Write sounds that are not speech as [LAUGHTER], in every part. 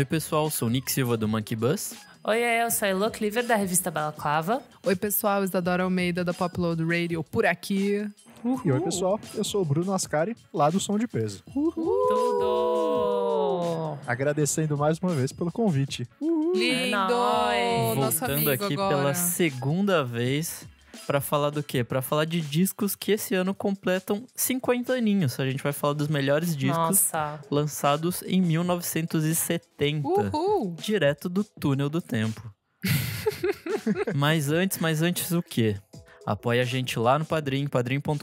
Oi, pessoal, sou o Nick Silva do Monkey Bus. Oi, eu sou a Elo Cleaver, da revista Balaclava. Oi, pessoal, Isadora Almeida da Popload Radio por aqui. Uhul. E oi, pessoal, eu sou o Bruno Ascari, lá do Som de Peso. Uhul. Tudo! Agradecendo mais uma vez pelo convite. Uhul. Lindo! É Voltando aqui agora. pela segunda vez para falar do quê? Para falar de discos que esse ano completam 50 aninhos. A gente vai falar dos melhores discos Nossa. lançados em 1970, Uhul. direto do túnel do tempo. [LAUGHS] mas antes, mas antes o quê? Apoie a gente lá no Padrim, padrim.com.br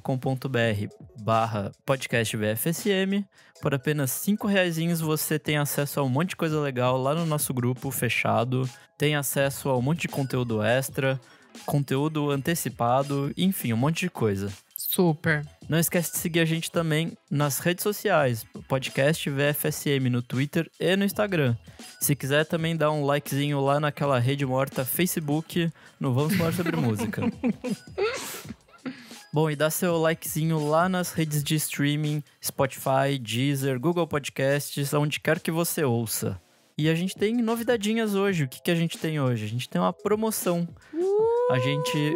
barra podcast VFSM. Por apenas 5 reais você tem acesso a um monte de coisa legal lá no nosso grupo fechado. Tem acesso a um monte de conteúdo extra, conteúdo antecipado, enfim, um monte de coisa. Super. Não esquece de seguir a gente também nas redes sociais, podcast VFSM no Twitter e no Instagram. Se quiser também dar um likezinho lá naquela rede morta Facebook no Vamos Falar Sobre [LAUGHS] Música. Bom, e dá seu likezinho lá nas redes de streaming, Spotify, Deezer, Google Podcasts, onde quer que você ouça. E a gente tem novidadinhas hoje. O que, que a gente tem hoje? A gente tem uma promoção. A gente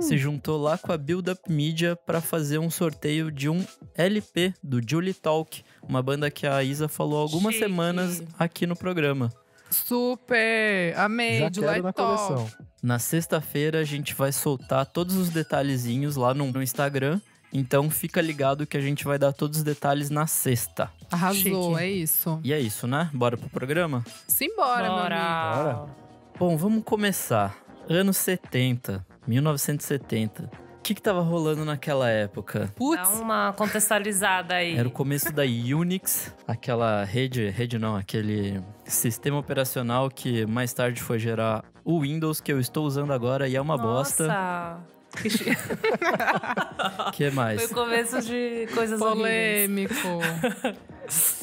se juntou lá com a Build Up Media para fazer um sorteio de um LP do Julie Talk, uma banda que a Isa falou há algumas Chique. semanas aqui no programa. Super. Amei. Já July quero na Talk. coleção. Na sexta-feira a gente vai soltar todos os detalhezinhos lá no, no Instagram. Então fica ligado que a gente vai dar todos os detalhes na sexta. Arrasou, Chique. é isso. E é isso, né? Bora pro programa? Simbora, meu amigo. Bora. Bom, vamos começar. Anos 70, 1970. O que que tava rolando naquela época? Dá Putz, uma contextualizada aí. Era o começo da Unix, aquela rede, rede não, aquele sistema operacional que mais tarde foi gerar o Windows que eu estou usando agora e é uma bosta. [LAUGHS] Que que Foi mais? o começo de coisas horríveis. polêmico.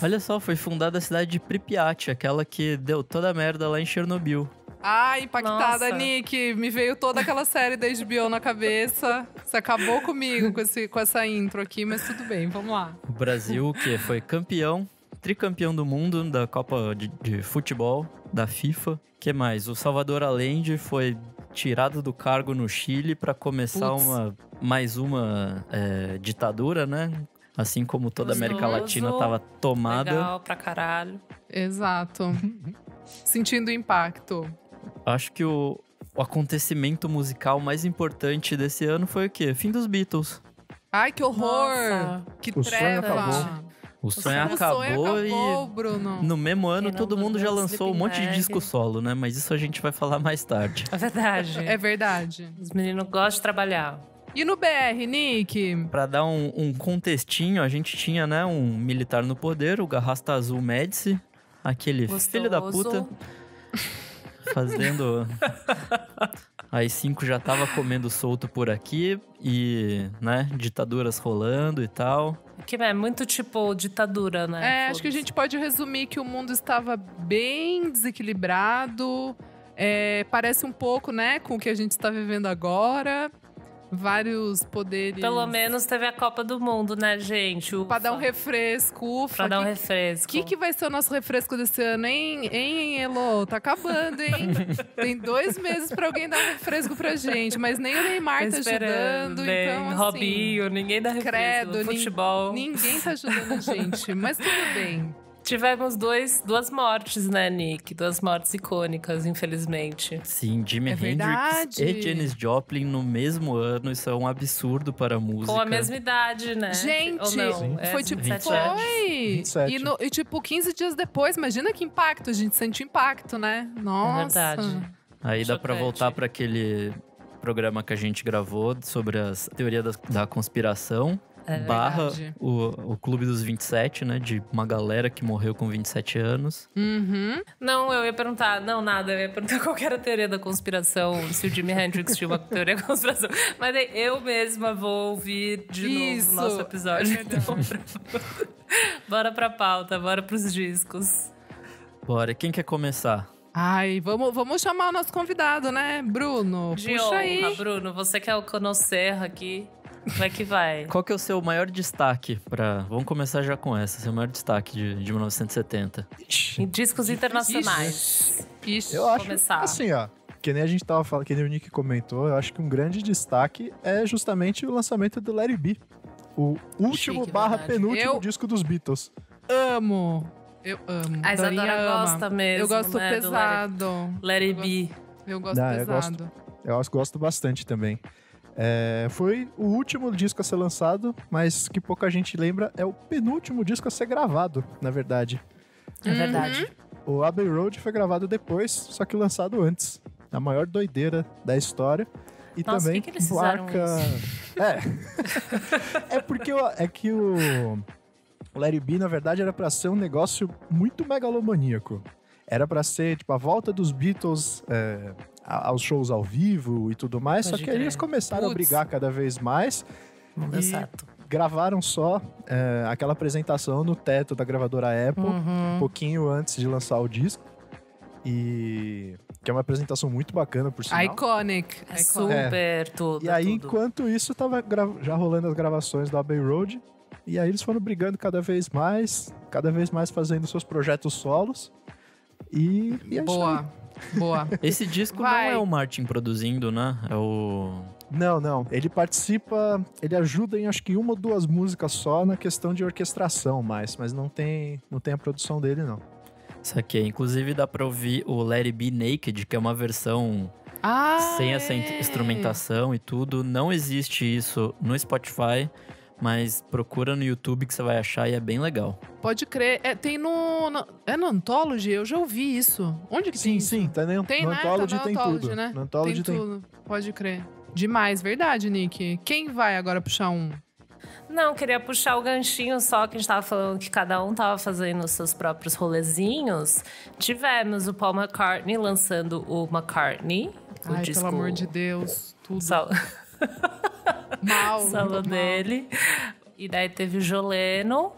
Olha só, foi fundada a cidade de Pripyat, aquela que deu toda a merda lá em Chernobyl. Ai, impactada, Nossa. Nick. Me veio toda aquela série da HBO na cabeça. Você acabou comigo com, esse, com essa intro aqui, mas tudo bem, vamos lá. O Brasil, que foi campeão, tricampeão do mundo da Copa de, de Futebol da FIFA. que mais? O Salvador Allende foi tirado do cargo no Chile para começar Putz. uma mais uma é, ditadura, né? Assim como toda a América. Latina estava tomada. Legal pra caralho. Exato. [LAUGHS] Sentindo o impacto. Acho que o, o acontecimento musical mais importante desse ano foi o quê? Fim dos Beatles. Ai, que horror! Nossa. Que O sonho treva! O sonho O acabou, sonho acabou, e Bruno. no mesmo ano todo mundo já lançou um monte de disco solo, né? Mas isso a gente vai falar mais tarde. É verdade. É verdade. Os meninos gostam de trabalhar. E no BR, Nick? Pra dar um, um contextinho, a gente tinha, né, um militar no poder, o Garrasta Azul Médici, aquele Gostoso. filho da puta, [LAUGHS] fazendo... Aí cinco já tava comendo solto por aqui e, né, ditaduras rolando e tal. Que é muito tipo ditadura, né? É, acho que a gente pode resumir que o mundo estava bem desequilibrado. É, parece um pouco, né, com o que a gente está vivendo agora. Vários poderes. Pelo menos teve a Copa do Mundo, né, gente? Ufa. Pra dar um refresco, ufa. Pra dar um que, refresco. que, que vai ser o nosso refresco desse ano, hein, hein, Elo? Tá acabando, hein? [LAUGHS] Tem dois meses pra alguém dar um refresco pra gente, mas nem o Neymar tá ajudando, né? então assim... Robinho, ninguém dá refresco. credo, futebol. Ninguém tá ajudando a gente, mas tudo bem. Tivemos dois, duas mortes, né, Nick? Duas mortes icônicas, infelizmente. Sim, Jimi É Hendrix verdade. e Janis Joplin no mesmo ano, isso é um absurdo para a música. Com a mesma idade, né? Gente? Sim. É foi tipo, 27 anos. foi! 27. E, no- e, tipo, 15 dias depois, imagina que impacto, a gente sente impacto, né? Nossa. É verdade. Aí dá pra Chocante. voltar pra aquele programa que a gente gravou sobre as teorias da, da conspiração. É barra o, o Clube dos 27, né? De uma galera que morreu com 27 anos. Uhum. Não, eu ia perguntar, não, nada, eu ia perguntar [LAUGHS] qual que era a teoria da conspiração, se o Jimi Hendrix tinha uma teoria da conspiração. Mas aí eu mesma vou ouvir de Isso. novo o nosso episódio. É. Então, [LAUGHS] bora pra pauta, bora pros discos. Bora, quem quer começar? Ai, vamos, vamos chamar o nosso convidado, né? Bruno, De puxa honra, aí. Bruno, você que é o conocer aqui. Vai que vai. Qual que é o seu maior destaque para? Vamos começar já com essa, seu maior destaque de, de 1970. Ixi, Em discos internacionais. Ixi. eu acho, começar. assim, ó, que nem a gente tava falando, que nem o Nick comentou, eu acho que um grande destaque é justamente o lançamento do Larry B. O último Chique, barra verdade. penúltimo Eu- disco dos Beatles. Amo. Eu amo. A Dorinha Isadora ama. gosta mesmo, Eu gosto né, pesado. Let It Be. Eu gosto Não, eu pesado. Eu gosto bastante também. É, foi o último disco a ser lançado, mas que pouca gente lembra, é o penúltimo disco a ser gravado, na verdade. É verdade. O Abbey Road foi gravado depois, só que lançado antes. A maior doideira da história. E Nossa, também que que marca. É. [LAUGHS] é porque o- é que o Larry B, na verdade, era pra ser um negócio muito megalomaníaco. Era pra ser, tipo, a volta dos Beatles é, a- aos shows ao vivo e tudo mais. Pode só que aí crer. eles começaram a Putz. brigar cada vez mais. Não deu E- certo. Gravaram só é, aquela apresentação no teto da gravadora Apple um Uhum. pouquinho antes de lançar o disco. E que é uma apresentação muito bacana, por sinal. Iconic. É Iconic. super tudo. E aí, tudo. enquanto isso, tava já rolando as gravações do Abbey Road. E aí eles foram brigando cada vez mais, cada vez mais fazendo seus projetos solos. E, e é isso aí. Boa. Boa. [LAUGHS] Esse disco Vai. não é o Martin produzindo, né? É o. Não, não. Ele participa, ele ajuda em acho que uma ou duas músicas só na questão de orquestração, mais, mas não tem, não tem a produção dele, não. Saquei. Inclusive dá pra ouvir o Let It Be Naked, que é uma versão Ah, sem essa in- é. instrumentação e tudo. Não existe isso no Spotify, mas procura no YouTube que você vai achar e é bem legal. Pode crer. É, tem no, no- É no Anthology? Eu já ouvi isso. Onde que tem Sim, isso? sim, tá no, Tem, no né? Anthology tá no tem Anthology, tudo. né? No Anthology tem tem, tudo. Pode crer. Demais, verdade, Nick. Quem vai agora puxar um? Não, queria puxar o ganchinho só que a gente tava falando que cada um tava fazendo os seus próprios rolezinhos. Tivemos o Paul McCartney lançando o McCartney. O Ai, disco pelo amor de Deus. Tudo solo, [LAUGHS] [LAUGHS] mal. solo mal. dele. E daí teve o Joleno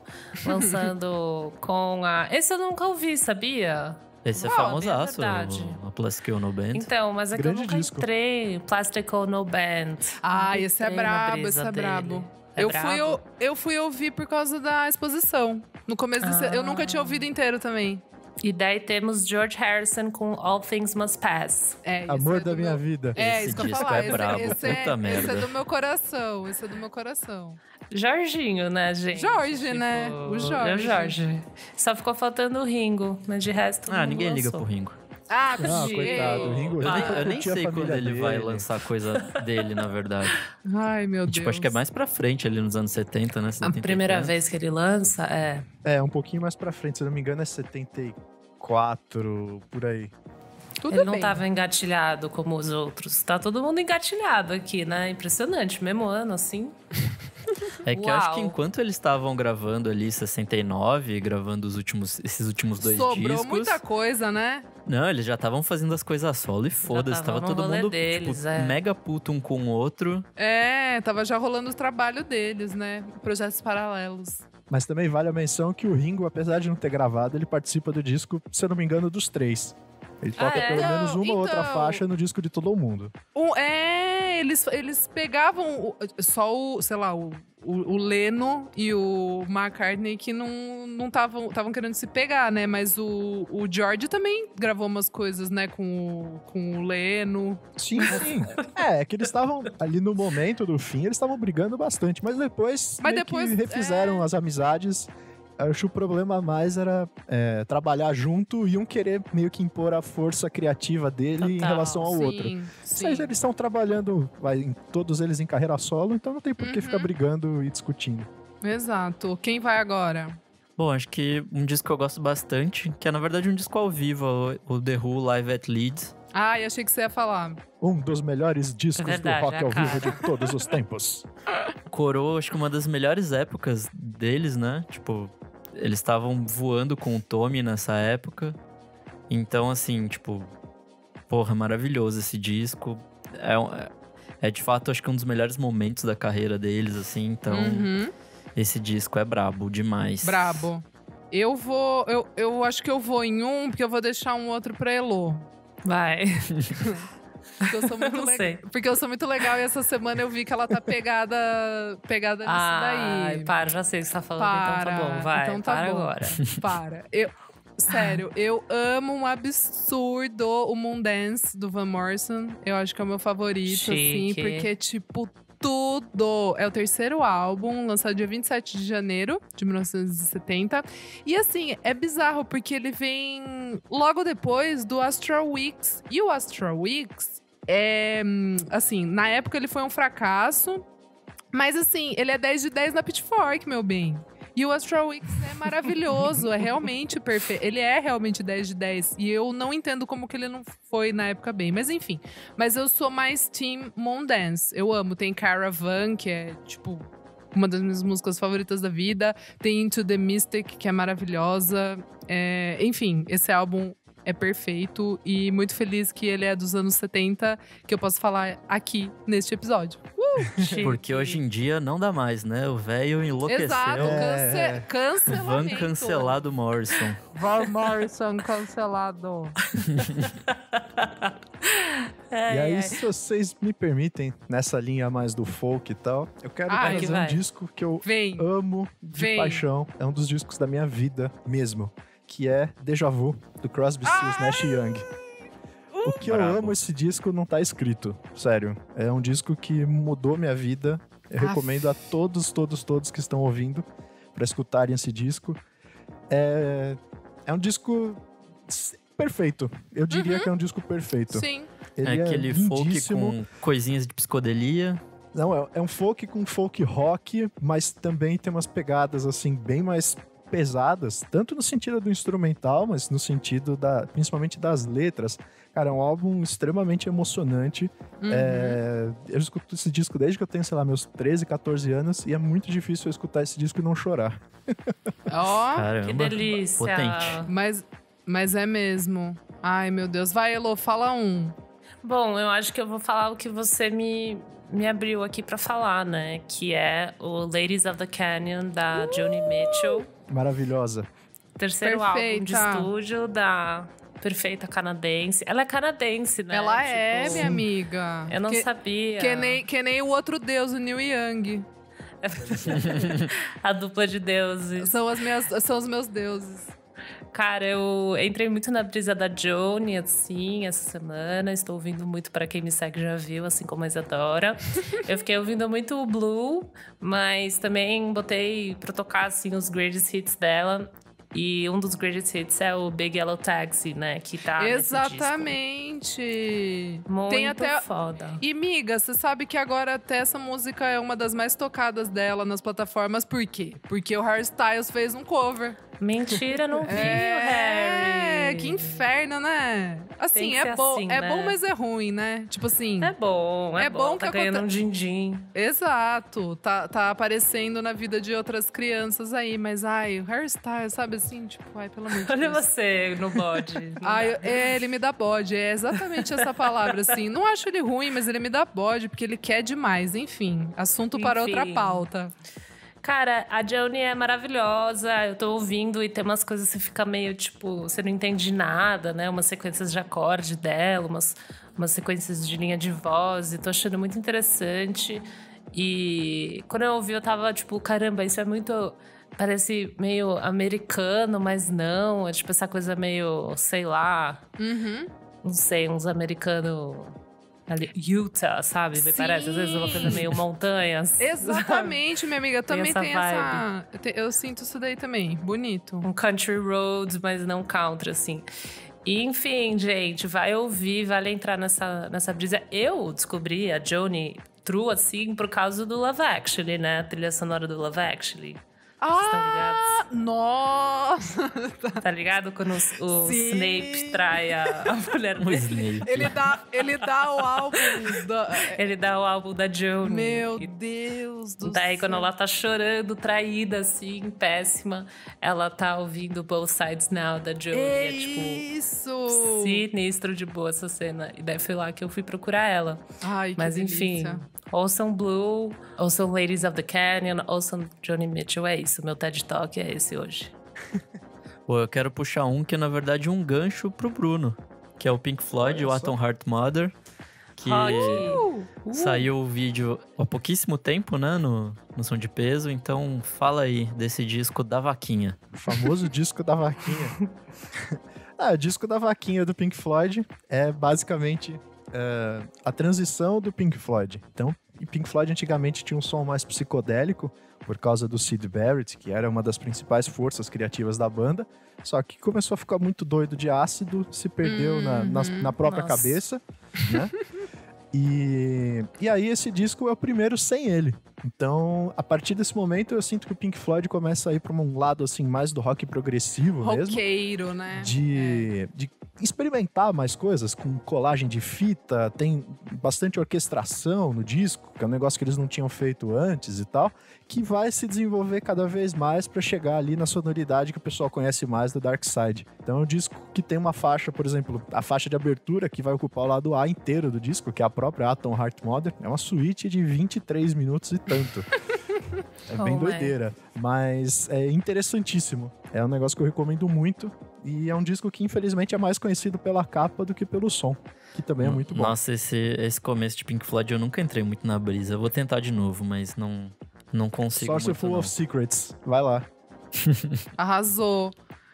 lançando com a. Esse eu nunca ouvi, sabia? Esse é Uau, famosaço, é Plus Kill No Band. Então, mas é que Grande eu nunca disco. entrei. Plastic No Band. Ah, Nunca esse é brabo, esse é dele. brabo. É eu, brabo? Fui, eu, eu fui ouvir por causa da exposição. No começo desse, Eu nunca tinha ouvido inteiro também. E daí temos George Harrison com All Things Must Pass. É, Amor é da minha meu- vida. É, Esse isso que eu disco falar. é esse, brabo, esse é, puta esse é merda. do meu coração. Esse é do meu coração. Jorginho, né, gente? Jorge, né? O Jorge. É o Jorge. Só ficou faltando o Ringo, mas de resto. Ah, ninguém liga lançou. pro Ringo. Ah, Ah, coitado, Ringo- Eu Ah, nem, pra eu nem a sei quando ele vai dele. lançar coisa [LAUGHS] dele, na verdade. Ai, meu Deus. Tipo, acho que é mais pra frente ali nos anos 70, né? A 70 e primeira vez que ele lança é. É, um pouquinho mais pra frente, se eu não me engano é 74, por aí. Tudo ele não bem. tava engatilhado como os outros. Tá todo mundo engatilhado aqui, né? Impressionante. Mesmo ano, assim. [LAUGHS] É que eu acho que Uau. enquanto eles estavam gravando ali 69, gravando os últimos, esses últimos dois Sobrou discos. muita coisa, né? Não, eles já estavam fazendo as coisas solo e foda-se. tava todo mundo deles, tipo, é. mega puto um com o outro. É, tava já rolando o trabalho deles, né? Projetos paralelos. Mas também vale a menção que o Ringo, apesar de não ter gravado, ele participa do disco, se eu não me engano, dos três. Ele Ah, toca é? pelo menos uma Então, ou outra então. faixa no disco de todo mundo. Um- é, eles, eles pegavam o- só o, sei lá, o, o, o Leno e o McCartney que não não estavam estavam querendo se pegar, né? Mas o, o George também gravou umas coisas, né, com o, com o Leno. Sim, sim. é, é que eles estavam ali no momento do fim, eles estavam brigando bastante, mas depois, Mas depois, refizeram é. as amizades. Acho que o problema mais era é, trabalhar junto e um querer meio que impor a força criativa dele em Total, relação ao sim, outro. sim. Mas eles estão trabalhando, vai, em- todos eles em carreira solo, então não tem por que Uhum. ficar brigando e discutindo. Exato. Quem vai agora? Bom, acho que um disco que eu gosto bastante, que é na verdade um disco ao vivo, o o The Who Live at Leeds. Ai, achei que você ia falar. Um dos melhores discos verdade, do rock é ao vivo de todos os tempos. Coroa, acho que uma das melhores épocas deles, né? Tipo, eles estavam voando com o Tommy nessa época. Então, assim, tipo, porra, maravilhoso esse disco. É, é, é, de fato, acho que um dos melhores momentos da carreira deles, assim. Então, Uhum. esse disco é brabo demais. Brabo. Eu vou. Eu, eu acho que eu vou em um, porque eu vou deixar um outro pra Elo. Vai. [LAUGHS] Porque eu sou [LAUGHS] muito Não le- sei. Porque eu sou muito legal e essa semana eu vi que ela tá pegada, pegada nisso Ai, daí. para, já sei o que você tá falando, então tá bom, vai, Então tá para bom. agora. [LAUGHS] Para. Eu, sério, eu amo um absurdo o Moondance do Van Morrison. Eu acho que é o meu favorito, assim, Chique. porque, tipo, tudo. É o terceiro álbum, lançado dia 27 de janeiro de 1970. E assim, é bizarro, porque ele vem logo depois do Astral Weeks. E o Astral Weeks é. Assim, na época ele foi um fracasso. Mas assim, ele é 10 de 10 na Pitchfork, meu bem. E o Astral Weeks é maravilhoso, é realmente perfeito. Ele é realmente 10 de 10. E eu não entendo como que ele não foi na época bem. Mas enfim. Mas eu sou mais Team Mondance. Eu amo. Tem Caravan, que é, tipo, uma das minhas músicas favoritas da vida. Tem Into the Mystic, que é maravilhosa. É, enfim, esse álbum é perfeito. E muito feliz que ele é dos anos 70, que eu posso falar aqui neste episódio. Porque hoje em dia não dá mais, né? O velho enlouqueceu. Exato, cance É. cancelamento. Van cancelado Morrison. Van Morrison cancelado. [LAUGHS] Ai, e aí, ai. se vocês me permitem, nessa linha mais do folk e tal, eu quero Ai, que trazer um vai. disco que eu Vem. amo de Vem. paixão. É um dos discos da minha vida mesmo, que é Deja Vu, do Crosby, Stills, Nash Young. O que eu Brabo. amo esse disco não tá escrito, sério. É um disco que mudou minha vida. Eu Aff. recomendo a todos, todos, todos que estão ouvindo para escutarem esse disco. É, é um disco perfeito. Eu diria que é um disco perfeito. Sim. Ele é aquele folk lindíssimo. com coisinhas de psicodelia. Não, é, é um folk com folk rock, mas também tem umas pegadas assim bem mais pesadas, tanto no sentido do instrumental, mas no sentido da, principalmente das letras. Cara, é um álbum extremamente emocionante. Uhum. É, eu escuto esse disco desde que eu tenho, sei lá, meus 13, 14 anos, e é muito difícil eu escutar esse disco e não chorar. [LAUGHS] Ó, Caramba. Que delícia. Potente. mas, mas é mesmo. Ai, meu Deus. Vai, Elo, fala um. Bom, eu acho que eu vou falar o que você me, me abriu aqui pra falar, né? Que é o Ladies of the Canyon, da Joni Mitchell. Maravilhosa. Terceiro álbum de Perfeita. estúdio da perfeita canadense. Ela é canadense, né? Ela Tipo, é, minha amiga. Eu não que, sabia. Que nem, que nem o outro deus, o Neil Young. [LAUGHS] A dupla de deuses. São, as minhas, são os meus deuses. Cara, eu entrei muito na brisa da Joni, assim, essa semana. Estou ouvindo muito para quem me segue já viu, assim como a Isadora. eu fiquei ouvindo muito o Blue, mas também botei pra tocar, assim, os greatest hits dela. E um dos greatest hits é o Big Yellow Taxi, né? Que tá. Exatamente. Muito Tem até. foda. E, miga, você sabe que agora até essa música é uma das mais tocadas dela nas plataformas. Por quê? Porque o Harry Styles fez um cover. Mentira, não vi É, o Harry. que inferno, né? Assim, é bom, assim, é né? bom, mas é ruim, né? Tipo assim. É bom, é, É bom. bom tá que ganhando aconte- um din-din. Exato, tá, tá aparecendo na vida de outras crianças aí, mas ai, o Harry Styles, sabe assim, tipo, ai, pelo amor de Olha Deus. você no bode. [LAUGHS] Ai, dá. é, ele me dá bode, é exatamente essa palavra, assim. Não acho ele ruim, mas ele me dá bode, porque ele quer demais. Enfim, assunto para outra pauta. Cara, a Joni é maravilhosa. Eu tô ouvindo e tem umas coisas que você fica meio tipo, você não entende nada, né? Umas sequências de acorde dela, umas, umas sequências de linha de voz. E tô achando muito interessante. E quando eu ouvi, eu tava tipo, caramba, isso é muito. Parece meio americano, mas não. É tipo essa coisa meio, sei lá, Uhum. não sei, uns americanos. Ali, Utah, sabe? Me parece, às vezes, uma coisa meio montanhas. [LAUGHS] Exatamente, minha amiga. Tem Também essa tem essa. eu te- Eu sinto isso daí também. Bonito. um country roads, mas não country, assim. E, enfim, gente, vai ouvir, vale entrar nessa, nessa brisa. Eu descobri a Joni True, assim, por causa do Love Actually, né? A trilha sonora do Love Actually. Ah, nossa! [LAUGHS] Tá ligado? Quando o, o. Snape trai a, a mulher O dele. Snape. Ele dá, ele dá o álbum da... Ele dá o álbum da Joni. Meu E Deus do Daí, céu. quando ela tá chorando, traída, assim, péssima, ela tá ouvindo Both Sides Now da Joni. É, tipo, Isso! sinistro de boa essa cena. E daí foi lá que eu fui procurar ela. Ai, que Mas enfim, delícia. Ouçam Blue, ouçam Ladies of the Canyon, ouçam Johnny Mitchell. É isso, meu TED Talk é esse hoje. [LAUGHS] Pô, eu quero puxar um que é, na verdade, um gancho pro Bruno. Que é o Pink Floyd, o. Atom Heart Mother. que. Uh, uh. saiu o vídeo há pouquíssimo tempo, né? No, no Som de Peso. Então fala aí desse disco da vaquinha. O famoso disco da vaquinha. [LAUGHS] ah, o disco da vaquinha do Pink Floyd é basicamente é, a transição do Pink Floyd. Então, Pink Floyd antigamente tinha um som mais psicodélico por causa do Sid Barrett, que era uma das principais forças criativas da banda. Só que começou a ficar muito doido de ácido, se perdeu na, na, Uhum. na própria Nossa. cabeça, né? E, e aí esse disco é o primeiro sem ele. Então, a partir desse momento, eu sinto que o Pink Floyd começa a ir para um lado assim mais do rock progressivo mesmo Roqueiro, né? de, de experimentar mais coisas com colagem de fita, tem bastante orquestração no disco, que é um negócio que eles não tinham feito antes e tal, que vai se desenvolver cada vez mais para chegar ali na sonoridade que o pessoal conhece mais do Dark Side. Então é um disco que tem uma faixa, por exemplo, a faixa de abertura que vai ocupar o lado A inteiro do disco, que é a própria Atom Heart Mother, é uma suíte de 23 minutos e tanto. É bem Oh, é. doideira, mas é interessantíssimo. É um negócio que eu recomendo muito e é um disco que infelizmente é mais conhecido pela capa do que pelo som, que também é muito bom. Nossa, esse, esse começo de Pink Floyd eu nunca entrei muito na brisa. Eu vou tentar de novo, mas não, não consigo muito, Full não. of Secrets, vai lá. [LAUGHS] [LAUGHS] Arrasou.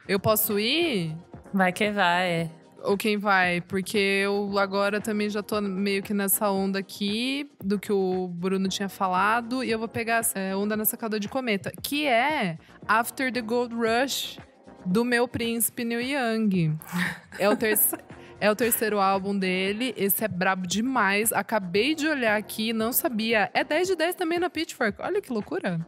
Eu posso ir? Vai que vai. Ou quem vai? Porque eu agora também já tô meio que nessa onda aqui do que o Bruno tinha falado. E eu vou pegar essa onda na sacada de cometa, que é After the Gold Rush do meu príncipe Neil Young. É o, terce- [LAUGHS] é o terceiro álbum dele. Esse é brabo demais. Acabei de olhar aqui, não sabia. É 10 de 10 também na Pitchfork. Olha que loucura.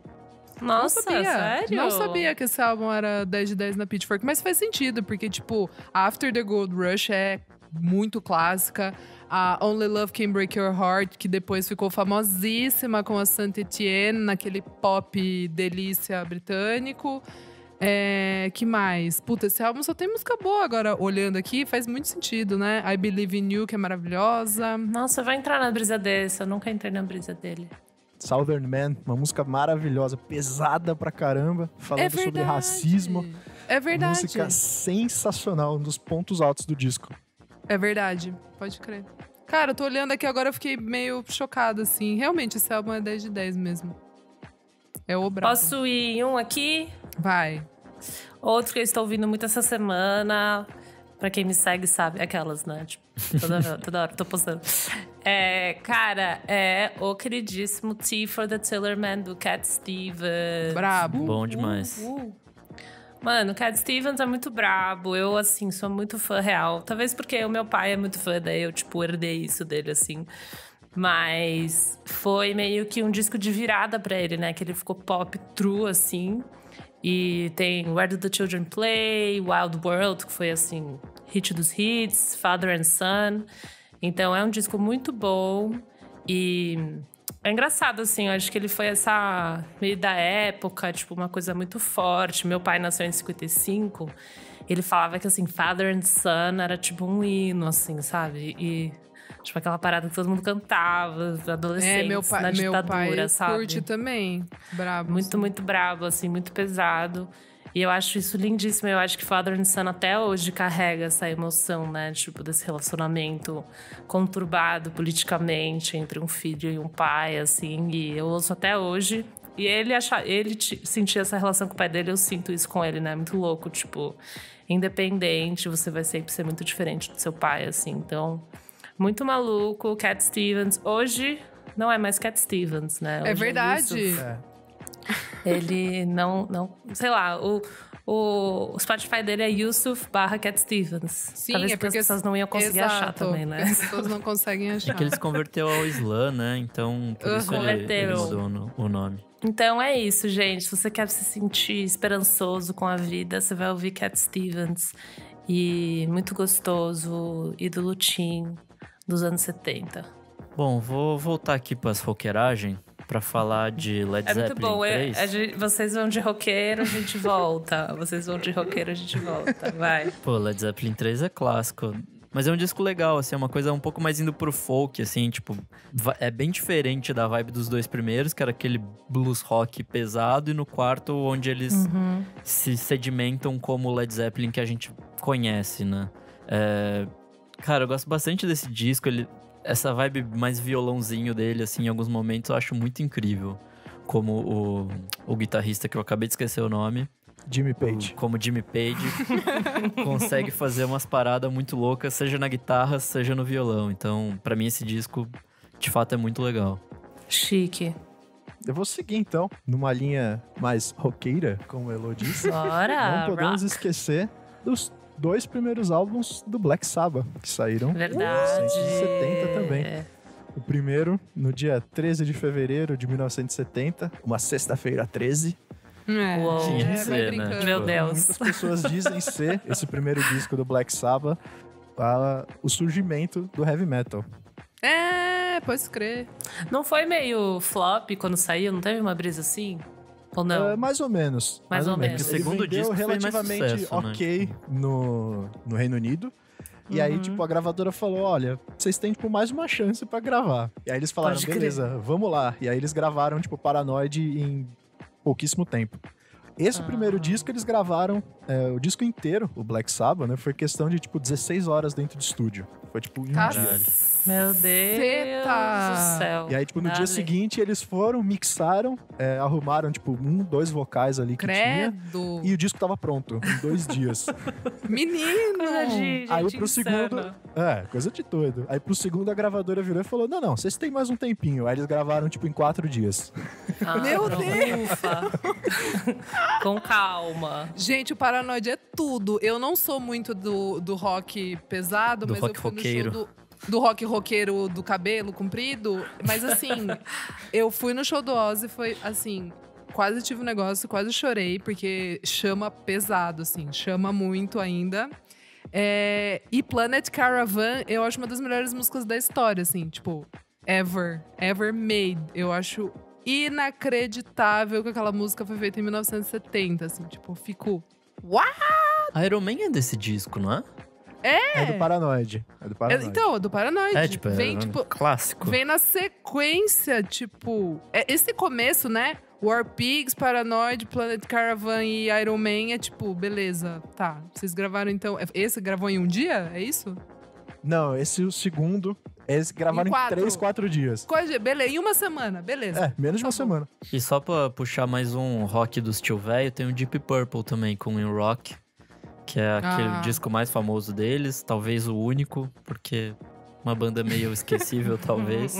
Nossa, não sabia. sério? Não sabia que esse álbum era 10 de 10 na Pitchfork, mas faz sentido, porque, tipo, After the Gold Rush é muito clássica. A Only Love Can Break Your Heart, que depois ficou famosíssima com a Saint Etienne, naquele pop delícia britânico. É, que mais? Puta, esse álbum só tem música boa agora, olhando aqui, faz muito sentido, né? I Believe in You, que é maravilhosa. Nossa, vai entrar na brisa desse. Eu nunca entrei na brisa dele. Southern Man, uma música maravilhosa, pesada pra caramba, falando é sobre racismo. É verdade. Música sensacional, um dos pontos altos do disco. É verdade, pode crer. Cara, eu tô olhando aqui agora, eu fiquei meio chocada, assim. Realmente, esse álbum é 10 de 10 mesmo. É o brabo. Posso ir em um aqui? Vai. Outro que eu estou ouvindo muito essa semana. Pra quem me segue sabe, aquelas, né? Tipo, toda, [LAUGHS] toda hora tô postando. É, cara, é o queridíssimo T for the Tillerman do Cat Stevens. Brabo. Bom demais. Uh. Mano, o Cat Stevens é muito brabo. Eu, assim, sou muito fã real. Talvez porque o meu pai é muito fã, daí eu, tipo, herdei isso dele, assim. Mas foi meio que um disco de virada pra ele, né? Que ele ficou pop true, assim. E tem Where Do the Children Play, Wild World, que foi, assim, hit dos hits, Father and Son. Então é um disco muito bom. E é engraçado, assim, eu acho que ele foi essa meio da época, tipo, uma coisa muito forte. Meu pai nasceu em 55. Ele falava que, assim, Father and Son era tipo um hino, assim, sabe? E, tipo, aquela parada que todo mundo cantava, adolescentes, É, meu pai, na meu ditadura, pai sabe? curte também. Brabo. Muito, muito brabo, assim, muito pesado. E eu acho isso lindíssimo. Eu acho que Father and Son até hoje carrega essa emoção, né? Tipo, desse relacionamento conturbado politicamente entre um filho e um pai, assim. E eu ouço até hoje. E ele acha, ele ti- sentia essa relação com o pai dele, eu sinto isso com ele, né? Muito louco, tipo, independente, você vai sempre ser muito diferente do seu pai, assim. Então, muito maluco. Cat Stevens. Hoje não é mais Cat Stevens, né? Hoje É verdade. É. Ele não, não. Sei lá, o, o, o Spotify dele é Yusuf barra Cat Stevens. Sim, Talvez é porque as pessoas não iam conseguir achar Exato. também, né? As pessoas não conseguem achar. É que ele se converteu ao Islã, né? Então, por isso ele, ele Converteu. mudou o no- o nome. Então é isso, gente. Se você quer se sentir esperançoso com a vida, você vai ouvir Cat Stevens. E muito gostoso, ídolo teen dos anos 70. Bom, vou voltar aqui pras roqueiragem pra falar de Led É Zeppelin muito bom. é- 3. a gente- vocês vão de roqueiro, a gente volta. Vocês vão de roqueiro, a gente volta. Vai. Pô, Led Zeppelin 3 é clássico. Mas é um disco legal, assim, é uma coisa um pouco mais indo pro folk, assim, tipo, é bem diferente da vibe dos dois primeiros, que era aquele blues rock pesado, e no quarto, onde eles Uhum. se sedimentam como o Led Zeppelin que a gente conhece, né? É, Cara, eu gosto bastante desse disco, ele essa vibe mais violãozinho dele, assim, em alguns momentos eu acho muito incrível. Como o, o guitarrista que eu acabei de esquecer o nome, Jimmy Page. como Jimmy Page, [LAUGHS] consegue fazer umas paradas muito loucas, seja na guitarra, seja no violão. Então, pra mim, esse disco, de fato, é muito legal. Chique. Eu vou seguir então, numa linha mais roqueira, como o Elo disse. Bora! Não podemos rock. esquecer dos dois primeiros álbuns do Black Sabbath, que saíram Verdade. em 1970 também. É. O primeiro, no dia 13 de fevereiro de 1970, uma sexta-feira 13. É, Uou. Tinha que é, ser, né? brincando. Meu Deus. Muitas pessoas dizem ser esse primeiro disco do Black Sabbath a- o surgimento do heavy metal. É, pode crer. Não foi meio flop quando saiu? Não teve uma brisa assim? Ou não? É, mais ou menos. Mais ou menos. O segundo Ele vendeu disco foi mais relativamente sucesso, né? ok no, no Reino Unido. E Uhum. aí, tipo, a gravadora falou: olha, vocês têm, tipo, mais uma chance pra gravar. E aí eles falaram: beleza, vamos lá. E aí eles gravaram, tipo, Paranoid em pouquíssimo tempo. Esse Ah. primeiro disco eles gravaram é, o disco inteiro, o Black Sabbath, né? Foi questão de, tipo, 16 horas dentro de estúdio. Foi, tipo, em um Tá dia. Caralho. Meu Deus do céu. E aí, tipo, no dia Dale. seguinte, eles foram, mixaram, é, arrumaram, tipo, um, dois vocais ali que tinha. Credo. E o disco tava pronto, em dois [LAUGHS] dias. Menino. Coisa de gente Aí pro insana. segundo. É, coisa de doido. Aí pro segundo a gravadora virou e falou: Não, não, vocês têm mais um tempinho. Aí eles gravaram, tipo, em quatro dias. Ah, Meu Deus. [LAUGHS] Com calma. Gente, o Paranoide é tudo. Eu não sou muito do, do rock pesado, Do mas rock eu fui roqueiro. no show do, do rock roqueiro do cabelo comprido. Mas assim, [LAUGHS] eu fui no show do Ozzy, foi assim. Quase tive um negócio, quase chorei, porque chama pesado, assim, chama muito ainda. É, e Planet Caravan, eu acho uma das melhores músicas da história, assim, tipo, ever, ever made. Eu acho inacreditável que aquela música foi feita em 1970, assim, tipo, fico. What? Iron Man é desse disco, não é? É, do Paranoid. É do É, Paranoid. então, é do Paranoid. É, tipo, é vem, um tipo, clássico. vem na sequência, tipo. é esse começo, né? War Pigs, Paranoid, Planet Caravan e Iron Man é tipo, beleza, tá. Vocês gravaram então. Esse gravou em um dia? É isso? Não, esse é o segundo. Eles gravaram Em em, quatro. três, quatro dias. Coisa, beleza, em uma semana, beleza. É, menos de uma Tá bom. semana. E só pra puxar mais um rock do estilo velho, tem o Deep Purple também, com In Rock, que é aquele Ah. disco mais famoso deles, talvez o único, porque uma banda meio esquecível, [LAUGHS] talvez.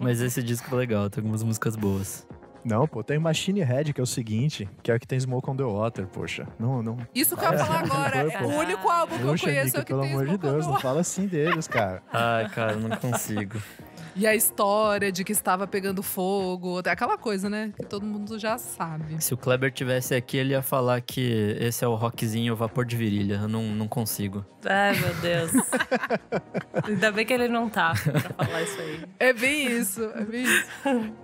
Mas esse disco é legal, tem algumas músicas boas. Não, pô, tem Machine Head, que é o seguinte, que é o que tem Smoke on the Water, poxa. Não, não. Isso que eu ia falar [LAUGHS] agora. Purple. o único álbum que eu Puxa, conheço Nick, é o que pelo tem amor de Deus, não fala assim deles, cara. Ai, cara, eu não consigo. E a história de que estava pegando fogo, aquela coisa, né? Que todo mundo já sabe. Se o Kleber tivesse aqui, ele ia falar que esse é o rockzinho vapor de virilha. Eu não, não consigo. Ai, meu Deus. [LAUGHS] Ainda bem que ele não tá pra falar isso aí. É bem isso, é bem isso.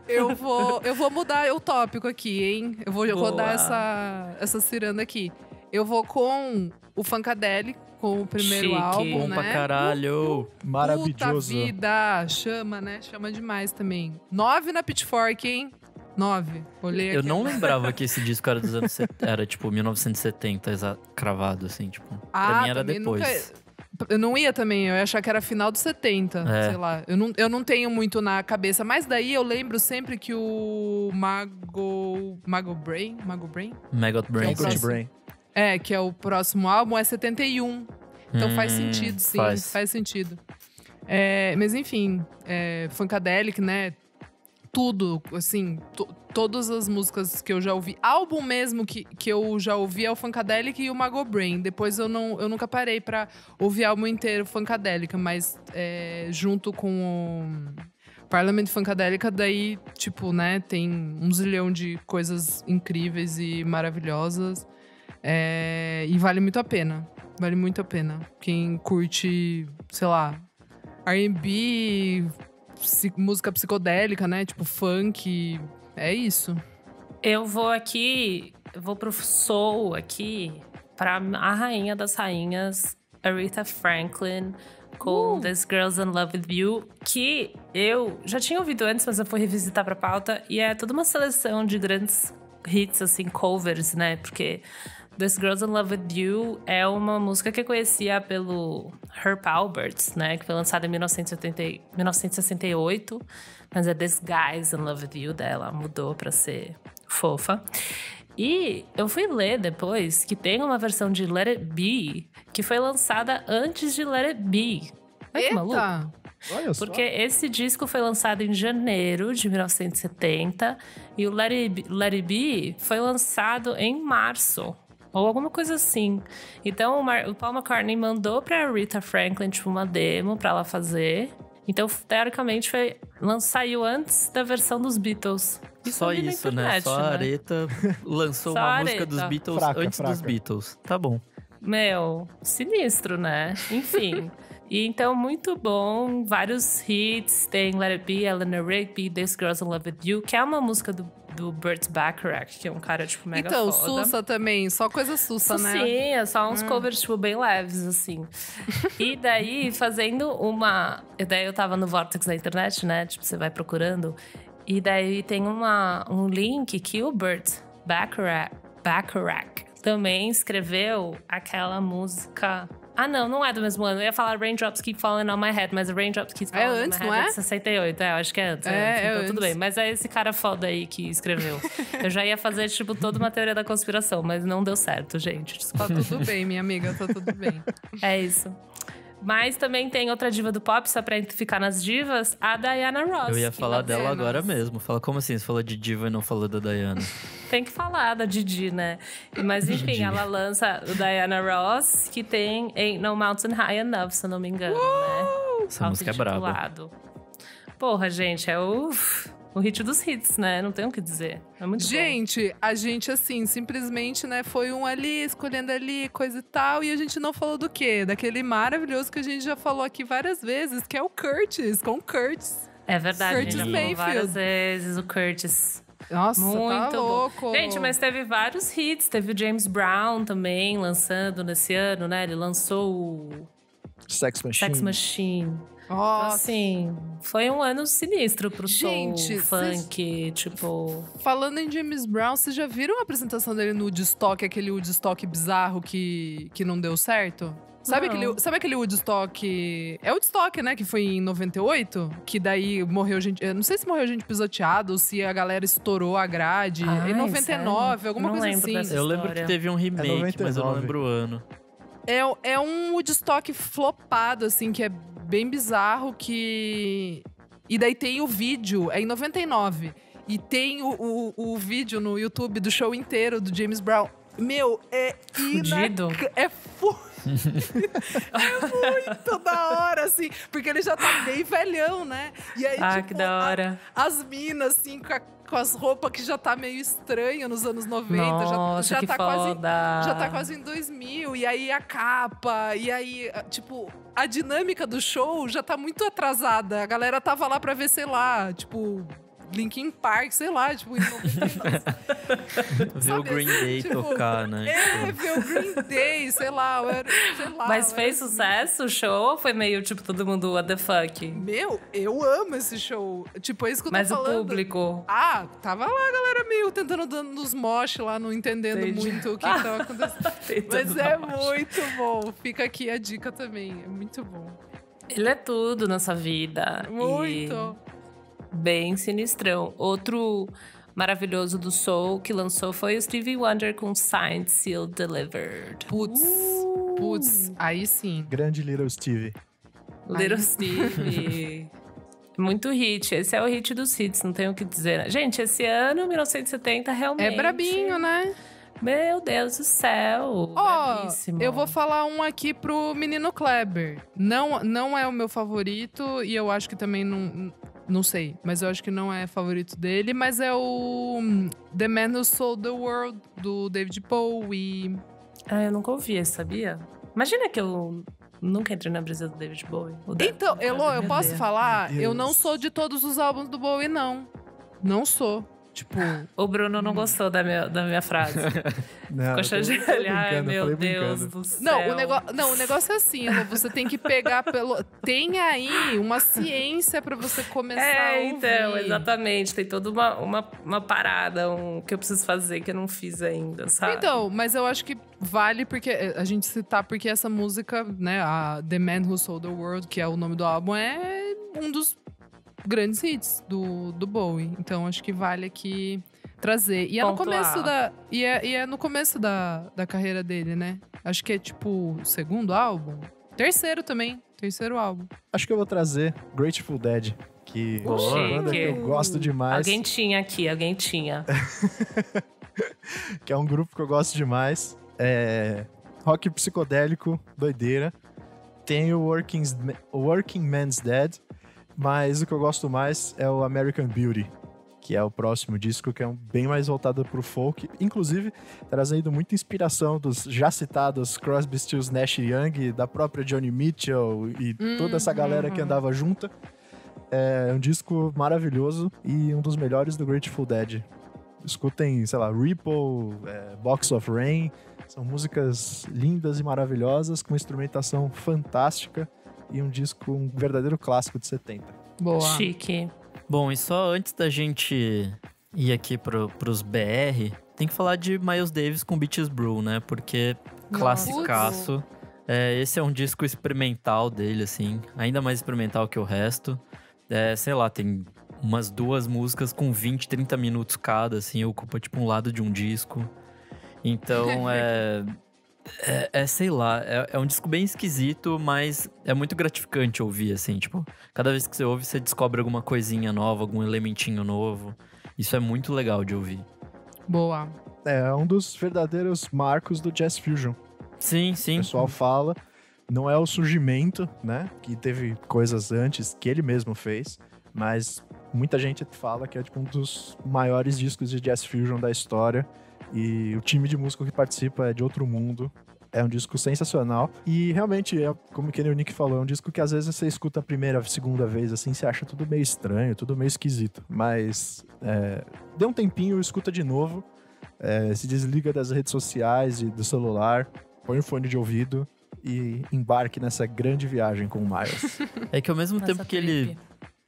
Eu vou, eu vou mudar o tópico aqui, hein? Eu vou Boa. rodar essa, essa ciranda aqui. Eu vou com o Funkadelic, com o primeiro Chique. álbum, Bom né? pra caralho. Puta Maravilhoso. vida! Chama, né? Chama demais também. Nove na Pitchfork, hein? Nove. Olhei Eu aqui. não [LAUGHS] lembrava que esse disco era dos anos... Era, tipo, 1970, exa- cravado, assim, tipo... pra Ah, mim era depois. nunca- Eu não ia também, eu ia achar que era final dos 70, É. sei lá. Eu não, eu não tenho muito na cabeça, mas daí eu lembro sempre que o Mago. Mago Brain? Mago Brain? Maggot Brain. Próximo. Brain. É, que é o próximo álbum, é 71. Então faz Hum, sentido, sim. Faz, faz. sentido. É, mas enfim, é, Funkadelic, né? Tudo, assim, to- todas as músicas que eu já ouvi. Álbum mesmo que, que eu já ouvi é o Funkadelic e o Mago Brain. Depois eu, não, eu nunca parei pra ouvir álbum inteiro Funkadelic, mas é, junto com o Parliament Funkadelica, daí, tipo, né, tem um zilhão de coisas incríveis e maravilhosas. É, e vale muito a pena. Vale muito a pena. Quem curte, sei lá, RB, música psicodélica, né? Tipo funk. É isso. Eu vou aqui, eu vou pro soul aqui, pra a rainha das rainhas, Aretha Franklin, com Uh! This Girls in Love With You, que eu já tinha ouvido antes, mas eu fui revisitar pra pauta, e é toda uma seleção de grandes hits, assim, covers, né? Porque This Girl's in Love With You é uma música que eu conhecia pelo Herb Alberts, né? Que foi lançada em 1970, 1968. Mas é This Guy's in Love With You dela. Mudou pra ser fofa. E eu fui ler depois que tem uma versão de Let It Be que foi lançada antes de Let It Be. Olha que maluco. Eita! Olha só. Porque esse disco foi lançado em janeiro de 1970 e o Let It Be, Let It Be foi lançado em março. Ou alguma coisa assim. Então o, Mar- o Paul McCartney mandou pra Rita Franklin tipo, uma demo pra ela fazer. Então, teoricamente, foi, saiu antes da versão dos Beatles. Só eu vi na isso, né? internet, Só a Areta [LAUGHS] lançou Só uma a música dos. Beatles Fraca, antes dos fraca. Beatles. Tá bom. Meu, sinistro, né? Enfim. [LAUGHS] e então, muito bom. Vários hits. Tem Let It Be, Eleanor Rigby, This Girl's in Love With You, que é uma música do, do Burt Bacharach, que é um cara, tipo, mega Então, foda. Sussa também, só coisa Sussa, né? Sim, é só uns covers, tipo, bem leves, assim. e daí, [LAUGHS] fazendo uma... e Daí eu tava no Vortex da internet, né? Tipo, você vai procurando. E daí tem uma, um link que o Burt Bacharach, Bacharach também escreveu aquela música... Ah, não, não é do mesmo ano. Eu ia falar Raindrops Keep Falling on My Head, mas Raindrops Keep É Falling antes, on My não Head é? de 68. É, eu acho que é antes. É, É, antes, é então tudo antes. bem. Mas é esse cara foda aí que escreveu. [LAUGHS] eu já ia fazer, tipo, toda uma teoria da conspiração, mas não deu certo, gente. Tá Desculpa. tudo bem, minha amiga, tá tudo bem. [LAUGHS] É isso. Mas também tem outra diva do pop, só pra ficar nas divas, a Diana Ross. Eu ia falar dela agora mesmo. Fala, como assim? Você falou de diva e não falou da Diana? [LAUGHS] Tem que falar da Didi, né? Mas enfim, Didi. ela lança o Diana Ross, que tem Ain't No Mountain High Enough, se eu não me engano, né? Essa música é braba. Porra, gente, é o, o hit dos hits, né? Não tem o que dizer. É muito bom. Gente, a gente, assim, simplesmente, né, foi um ali, escolhendo ali, coisa e tal, e a gente não falou do quê? Daquele maravilhoso que a gente já falou aqui várias vezes, que é o Curtis, com o Curtis. É verdade, a gente já Curtis falou várias vezes o Curtis. Nossa, Muito tá bom. louco. Gente, mas teve vários hits. Teve o James Brown também lançando nesse ano, né? Ele lançou o Sex Machine. Sex Machine. Então, Nossa. assim, foi um ano sinistro pro Gente, soul, funk, tipo... Falando em James Brown, vocês já viram a apresentação dele no Woodstock, aquele Woodstock bizarro que, que não deu certo? Sabe Não. aquele, sabe aquele Woodstock. É Woodstock, né? Que foi em 98? Que daí morreu gente. Eu não sei se morreu gente pisoteada ou se a galera estourou a grade. Ai, em 99, sério? alguma Não coisa lembro assim. dessa Eu lembro que teve um remake, mas eu não 99. lembro o ano. É, é um Woodstock flopado, assim, que é bem bizarro, que... E daí tem o vídeo, é em 99. E tem o, o, o vídeo no YouTube do show inteiro do James Brown. Meu, é Fudido. inac- É fu... [LAUGHS] é muito da hora, assim. Porque ele já tá bem velhão, né? E aí, Ah, tipo, que da a- hora. as minas, assim, com, a- com as roupas que já tá meio estranha nos anos 90. já- Nossa, já, que tá quase foda. já tá quase em 2000, e aí a capa, e aí, ah, tipo, a dinâmica do show já tá muito atrasada. A galera tava lá pra ver, sei lá, tipo, Linkin Park, sei lá, tipo, em 99. [LAUGHS] Ver o Green Day tipo, tocar, né? é, ver o Green Day, sei lá, eu era, sei lá. Mas fez sucesso o show ou foi meio, tipo, todo mundo what the fuck? Meu, eu amo esse show. Tipo, é isso que eu tô Mas o falando. público... Ah, tava lá a galera meio tentando dando nos mosh lá, não entendendo Entendi. muito o que, que tava acontecendo. [LAUGHS] Mas é muito bom. Fica aqui a dica também. É muito bom. Ele é tudo nessa vida. E Muito. Bem sinistrão. Outro maravilhoso do Soul que lançou foi o Stevie Wonder com Signed, Sealed, Delivered. Putz. Putz, aí sim. Grande Little Steve. Little Stevie. Muito hit. Esse é o hit dos hits, não tenho o que dizer. né? Gente, esse ano, 1970, realmente. É brabinho, né? Meu Deus do céu. Ó, bravíssimo. eu vou falar um aqui pro menino Kleber. Não, não é o meu favorito e eu acho que também não. Não sei, mas eu acho que não é favorito dele, mas é o hum, The Man Who Sold the World, do David Bowie. Ah, eu nunca ouvi esse, sabia? Imagina que eu nunca entrei na brisa do David Bowie. Então, Elo, eu posso Deus. falar? Eu não sou de todos os álbuns do Bowie, não. Não sou. Tipo, O Bruno não gostou da minha, da minha frase. [LAUGHS] Não, Ficou olhar. Ai, meu Deus brincando. do céu. Não, o, nego... não, o negócio é assim, você tem que pegar pelo. Tem aí uma ciência pra você começar a É, ouvir. então, exatamente. Tem toda uma, uma, uma parada um, que eu preciso fazer que eu não fiz ainda, sabe? Então, mas eu acho que vale porque eh, a gente citar porque essa música, né, a The Man Who Sold the World, que é o nome do álbum, é um dos grandes hits do, do Bowie. Então acho que vale aqui trazer. E é no começo da e é, e é no começo da, da carreira dele, né? Acho que é tipo o segundo álbum, terceiro também, terceiro álbum. Acho que eu vou trazer Grateful Dead, que é uma Chique. banda que eu gosto demais. Alguém tinha aqui, alguém tinha. [LAUGHS] que é um grupo que eu gosto demais. É rock psicodélico, doideira. Tem o Working, o Working Man's Dead, mas o que eu gosto mais é o American Beauty, que é o próximo disco, que é um bem mais voltado pro folk, inclusive trazendo muita inspiração dos já citados Crosby, Stills, Nash Young, da própria Johnny Mitchell e toda essa galera que uhum. andava junta. É um disco maravilhoso e um dos melhores do Grateful Dead. Escutem, sei lá, Ripple, é, Box of Rain. São músicas lindas e maravilhosas, com instrumentação fantástica e um disco, um verdadeiro clássico de 70. Boa. Chique. Bom, e só antes da gente ir aqui pro, pros BR, tem que falar de Miles Davis com Beaches Brew, né? Porque classicaço. É, esse é um disco experimental dele, assim. Ainda mais experimental que o resto. É, sei lá, tem umas duas músicas com 20, 30 minutos cada, assim. Ocupa, tipo, um lado de um disco. Então, [LAUGHS] é... É, é, sei lá, é, é um disco bem esquisito, mas é muito gratificante ouvir, assim, tipo, cada vez que você ouve, você descobre alguma coisinha nova, algum elementinho novo. Isso é muito legal de ouvir. Boa. É um dos verdadeiros marcos do Jazz Fusion. Sim, O sim. pessoal fala, não é o surgimento, né? Que teve coisas antes que ele mesmo fez, mas muita gente fala que é tipo um dos maiores discos de Jazz Fusion da história. E o time de músico que participa é de outro mundo. É um disco sensacional. E realmente, é, como que o Nick falou, é um disco que às vezes você escuta a primeira, segunda vez, assim, você acha tudo meio estranho, tudo meio esquisito. Mas é, dê um tempinho, escuta de novo. é, se desliga das redes sociais e do celular, põe o fone de ouvido e embarque nessa grande viagem com o Miles. [LAUGHS] É que ao mesmo Nessa tempo que ele,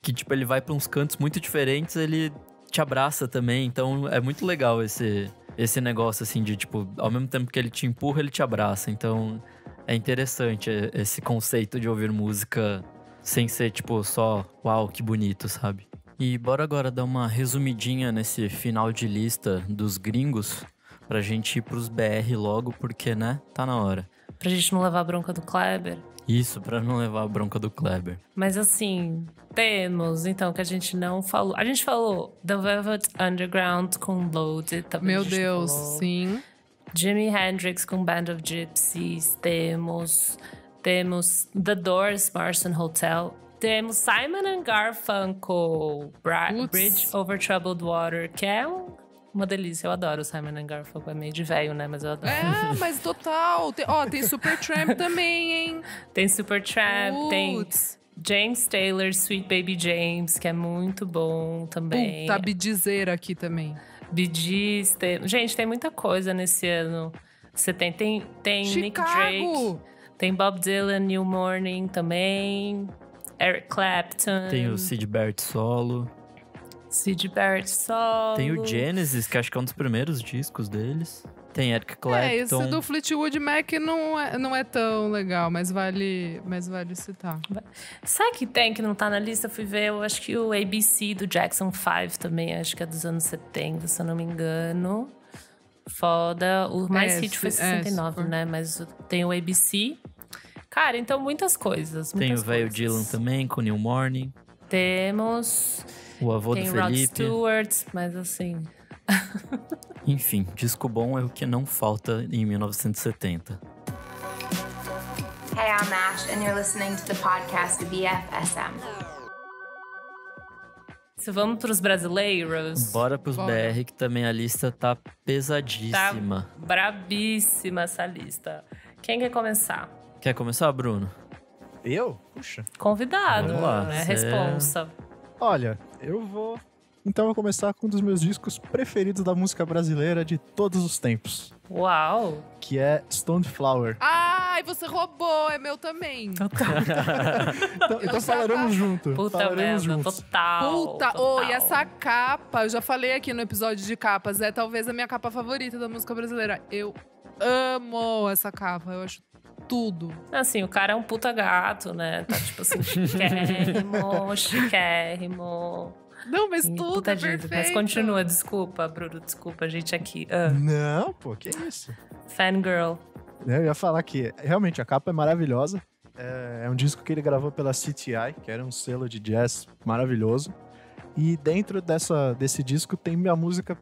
que tipo, ele vai pra uns cantos muito diferentes, ele te abraça também. Então é muito legal esse, esse negócio, assim, de tipo, ao mesmo tempo que ele te empurra, ele te abraça. Então é interessante esse conceito de ouvir música sem ser, tipo, só, uau, que bonito, sabe? E bora agora dar uma resumidinha nesse final de lista dos gringos pra gente ir pros BR logo, porque, né, tá na hora. Pra gente não levar bronca do Kleber. Isso, pra não levar a bronca do Kleber. Mas assim, temos, então, que a gente não falou. A gente falou The Velvet Underground com Loaded. Também Meu Deus, falou. sim. Jimi Hendrix com Band of Gypsies. Temos. Temos The Doors, Marston Hotel. Temos Simon and Garfunkel, Bra. Bridge Over Troubled Water, que é um- uma delícia. Eu adoro o Simon and Garfunkel. É meio de velho, né? Mas eu adoro. É, mas total. Tem, ó, tem Supertramp [LAUGHS] também, hein? Tem Supertramp, tem Putz. James Taylor, Sweet Baby James, que é muito bom também. Puta, Bidizer aqui também. Gees, tem... Gente, tem muita coisa nesse ano. Você tem, tem, tem Nick Drake, tem Bob Dylan, New Morning também, Eric Clapton, Tem o Sid Barrett solo. Sid Barrett solo. Tem o Genesis, que acho que é um dos primeiros discos deles. Tem Eric É, esse Clapton. do Fleetwood Mac não é, não é tão legal, mas vale, mas vale citar. Sabe que tem que não tá na lista? Eu fui ver, eu acho que o ABC do Jackson 5 também, acho que é dos anos 70, se eu não me engano. Foda. O mais É, hit foi se- é, se 69, for. né? Mas tem o ABC. Cara, então muitas coisas. Tem o muitas velho. Dylan também, com New Morning. Temos. O avô tem do o Rod Felipe. Stewart, mas assim. Enfim, disco bom é o que não falta em 1970. Hey, I'm Ash, and you're listening to the podcast BFSM. Se vamos pros brasileiros. Bora pros Bora. BR, que também a lista tá Tá pesadíssima. brabíssima essa lista. Quem quer começar? Quer começar, Bruno? Eu? Puxa. Convidado, Vamos lá, né? cê- Responsa. Olha, eu vou. Então eu vou começar com um dos meus discos preferidos da música brasileira de todos os tempos, Uau! que é Stone Flower. Ah, Ai, você roubou, é meu também. [LAUGHS] Então, então já falaremos junto. Puta falaremos merda, juntos. total. Puta, total. oh, e essa capa, eu já falei aqui no episódio de capas, é talvez a minha capa favorita da música brasileira. Eu amo essa capa, eu acho tudo. Assim, o cara é um puta gato, né? Tá tipo assim, [LAUGHS] chiquérrimo, chiquérrimo. Não, mas Sim, tudo puta é perfeito. Mas continua, desculpa, Bruno, desculpa, a gente aqui. Ah, Não, pô, que isso. fangirl. Eu ia falar que realmente a capa é maravilhosa. É, é um disco que ele gravou pela CTI, que era um selo de jazz maravilhoso. E dentro dessa, desse disco tem minha música.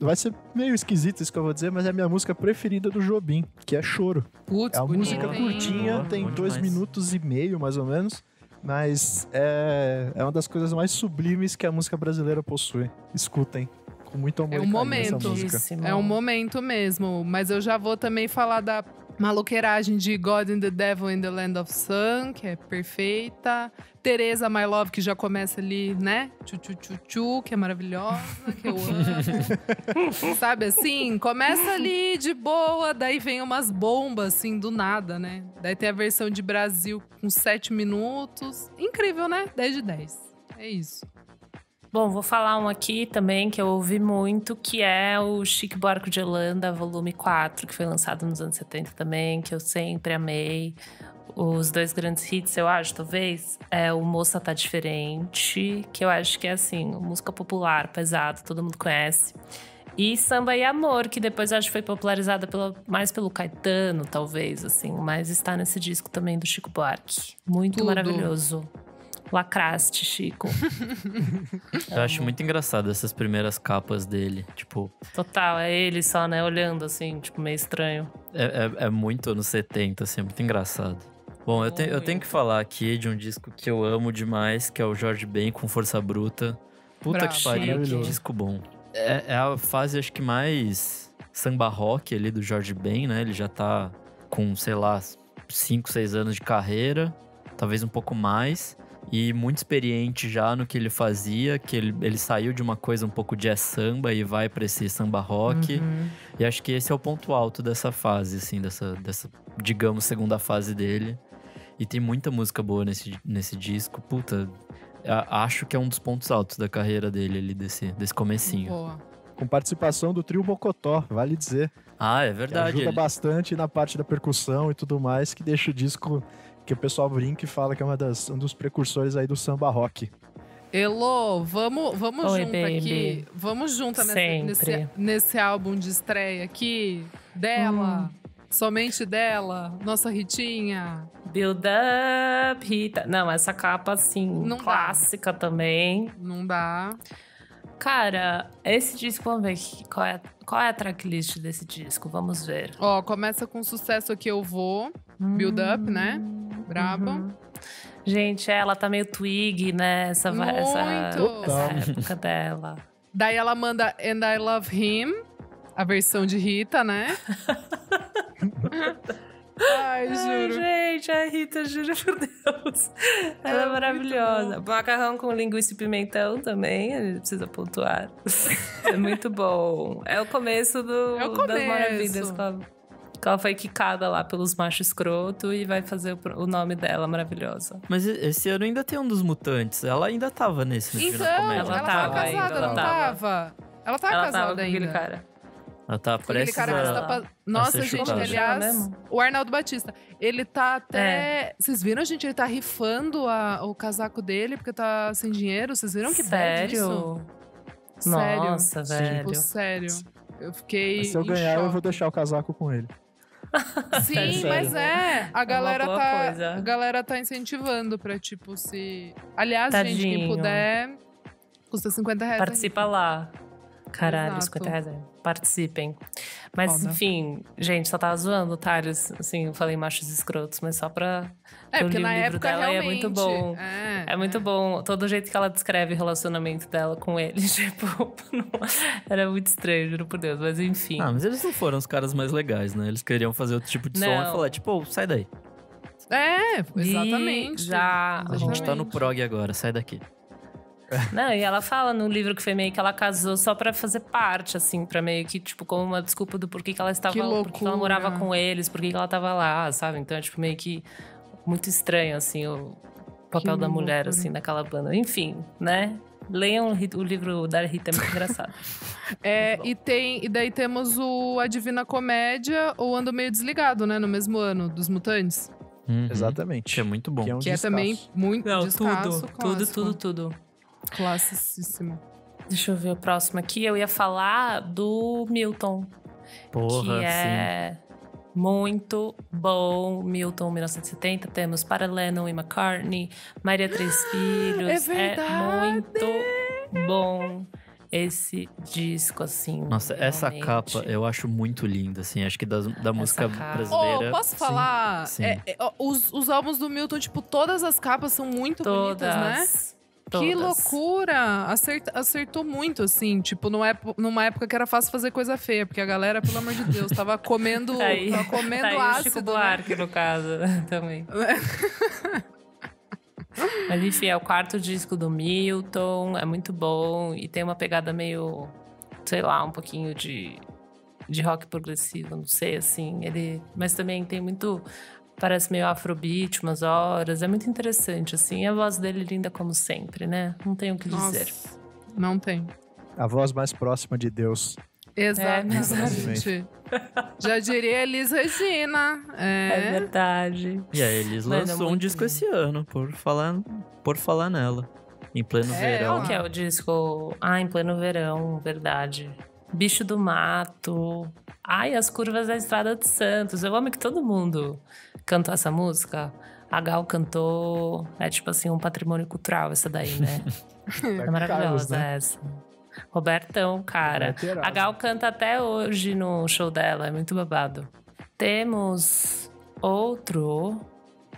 Vai ser meio esquisito isso que eu vou dizer, mas é a minha música preferida do Jobim, que é Choro. Putz, É uma bonito, música hein? curtinha, Boa, tem dois demais. minutos e meio, mais ou menos. Mas é, é uma das coisas mais sublimes que a música brasileira possui. Escutem. Com muito amor É e um momento. É um momento mesmo, mas eu já vou também falar da maloqueiragem de God and the Devil in the Land of Sun, que é perfeita. Teresa My Love, que já começa ali, né? Tchu, tchu, tchu, tchu, que é maravilhosa, que eu amo. [LAUGHS] Sabe assim? Começa ali de boa, daí vem umas bombas, assim, do nada, né? Daí tem a versão de Brasil com 7 minutos. Incrível, né? 10 de 10. É isso. Bom, vou falar um aqui também que eu ouvi muito, que é o Chique Barco de Holanda, volume 4, que foi lançado nos anos 70 também, que eu sempre amei. Os dois grandes hits, eu acho, talvez, é o Moça Tá Diferente, que eu acho que é assim, música popular, pesado, todo mundo conhece. E Samba e Amor, que depois eu acho que foi popularizada pela, mais pelo Caetano, talvez, assim, mas está nesse disco também do Chico Buarque. Muito Tudo. maravilhoso. Lacraste, Chico. [LAUGHS] Eu acho muito engraçado essas primeiras capas dele. Tipo, Total, é ele só, né? Olhando assim, tipo, meio estranho. é, é, é muito anos 70, assim, é muito engraçado. Bom, eu, te- eu tenho que falar aqui de um disco que eu amo demais, que é o Jorge Ben com Força Bruta. Puta Brabo. que pariu, que disco bom. É, é a fase, acho que mais samba rock ali do Jorge Ben, né? Ele já tá com, sei lá, 5, 6 anos de carreira, talvez um pouco mais. E muito experiente já no que ele fazia, que ele, ele saiu de uma coisa um pouco jazz samba e vai pra esse samba rock. Uhum. E acho que esse é o ponto alto dessa fase, assim, dessa, dessa digamos, segunda fase dele. E tem muita música boa nesse, nesse disco. Puta, acho que é um dos pontos altos da carreira dele ali, desse, desse comecinho. Boa. Com participação do trio Mocotó, vale dizer. Ah, é Que verdade. ajuda ele- bastante na parte da percussão e tudo mais, que deixa o disco que o pessoal brinca e fala que é uma das, um dos precursores aí do samba rock. Elô, vamos, vamos Oi, junto baby. aqui. Vamos junto nesse, nesse, nesse álbum de estreia aqui. Dela. Somente dela. Nossa Ritinha. Build Up, Rita. Não, essa capa, assim, Não dá. clássica também. Não dá. Cara, esse disco, vamos ver qual é, qual é a tracklist desse disco? Vamos ver. Ó, começa com sucesso aqui eu vou. Build Up, né? Braba. Uhum. Gente, ela tá meio twig, né? Essa, va- essa, Muito. essa época [LAUGHS] dela. Daí ela manda And I Love Him. A versão de Rita, né? [LAUGHS] Ai, Ai, juro. gente, a Rita, juro por Deus. Ela é, É muito maravilhosa. Macarrão com linguiça e pimentão também, a gente precisa pontuar. [LAUGHS] é muito bom. É o começo do, É o das começo. maravilhas. Que ela, que ela foi quicada lá pelos machos escroto e vai fazer o, nome dela maravilhosa. Mas esse ano ainda tem um dos mutantes. Ela ainda tava nesse no Então, ela. Ela tava, ainda, casada, ela não tava. tava? Ela tava ela casada tava com aquele ainda. cara. Ela tá prestes cara que a... está pa- Nossa, ser gente, aliás, mesmo? o Arnaldo Batista, ele tá até. É. Vocês viram, gente? Ele tá rifando a- o casaco dele porque tá sem dinheiro. Vocês viram que isso? Sério? Sério. Nossa, velho. Tipo, sério. Eu fiquei. Mas se eu em ganhar, eu vou choque. deixar o casaco com ele. [LAUGHS] Sim, mas é. A galera, boa tá, coisa. a galera tá incentivando pra, tipo, se. Aliás, gente, quem Tadinho. puder, custa 50 reais. Participa lá. Caralho, Exato. 50 reais. é. Participem. Mas, Foda. enfim, gente, só tava zoando o Thales. Assim, eu falei machos escrotos, mas só pra. É, eu porque li o na livro época dela e é realmente. muito bom. É, É muito bom. Todo o jeito que ela descreve o relacionamento dela com ele. [LAUGHS] Tipo, não- era muito estranho, juro por Deus. Mas enfim. Ah, mas eles não foram os caras mais legais, né? Eles queriam fazer outro tipo de som Não. e falar, tipo, "Ô, sai daí. É, E exatamente. já- A gente tá no prog agora, sai daqui. [LAUGHS] Não, e ela fala no livro que foi meio que ela casou só pra fazer parte, assim, pra meio que, tipo, como uma desculpa do porquê que ela estava Que lá, porque ela morava com eles, porquê que ela tava lá, sabe? Então é, tipo, meio que muito estranho, assim, o papel Que da mulher, loucura. assim, naquela banda. Enfim, né? Leiam o livro da Rita, é muito engraçado. [LAUGHS] É, Muito e tem e daí temos o A Divina Comédia ou Ando Meio Desligado, né? No mesmo ano, dos Mutantes. Uhum. Exatamente. Que é muito bom. Que é um Que é também muito Não, descasso, tudo, tudo, clássico. tudo, tudo. Classicíssimo. Deixa eu ver o próximo aqui. Eu ia falar do Milton, Porra, que é muito bom. Milton, 1970. Temos para Lennon e McCartney, Maria Três [GASPS] Filhos. É verdade! muito bom esse disco, assim. sim. Nossa, essa realmente. capa eu acho muito linda, assim. Acho que das- da música capa. brasileira. Oh, posso sim. falar? sim. É, é, ó, os, os álbuns do Milton, tipo, todas as capas são muito Todas. bonitas, né? Que Todas. loucura! Acerta- acertou muito, assim. Tipo, numa época, numa época que era fácil fazer coisa feia, porque a galera, pelo amor de Deus, tava comendo, [LAUGHS] Tá aí, tava comendo tá aí o ácido. Chico né? No caso, [LAUGHS] também. [LAUGHS] Mas enfim, é o quarto disco do Milton, é muito bom e tem uma pegada meio, sei lá, um pouquinho de, de rock progressivo, não sei, assim. Ele, mas também tem muito, parece meio afrobeat umas horas, é muito interessante, assim. E a voz dele é linda como sempre, né? Não tenho o que dizer. Nossa, não tem. A voz mais próxima de Deus. Exatamente. [LAUGHS] Já diria Elis Regina. É, É. verdade. E aí, eles Mano, é lançou um disco lindo. esse ano, por falar, por falar nela. Em pleno É, verão. Qual que é o disco? Ah, em pleno verão, verdade. Bicho do Mato. Ai, as curvas da Estrada de Santos. Eu amo que todo mundo cantou essa música. A Gal cantou. É tipo assim, um patrimônio cultural essa daí, né? [LAUGHS] É maravilhosa né? essa. Robertão, cara. Roberto. A Gal canta até hoje no show dela, é muito babado. Temos outro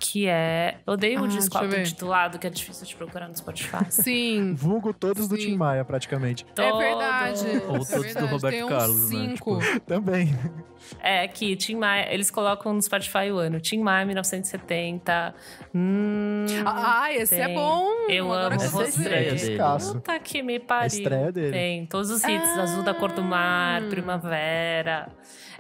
que é. Odeio Ah, o disco auto-intitulado, que é difícil de procurar no Spotify. [LAUGHS] Sim. Vulgo todos do Sim. Tim Maia, praticamente. É verdade. Ou é todos do verdade. Roberto Tem uns Carlos, né? cinco. [LAUGHS] Também. É, aqui, Tim Maia, eles colocam no Spotify o ano. Tim Maia, 1970. Hum, Ah, esse é tem. bom. Eu Agora amo que Essa é a você estreia dele. Puta que me A pariu. estreia dele. Tem todos os hits, Azul da Cor do Mar, Primavera.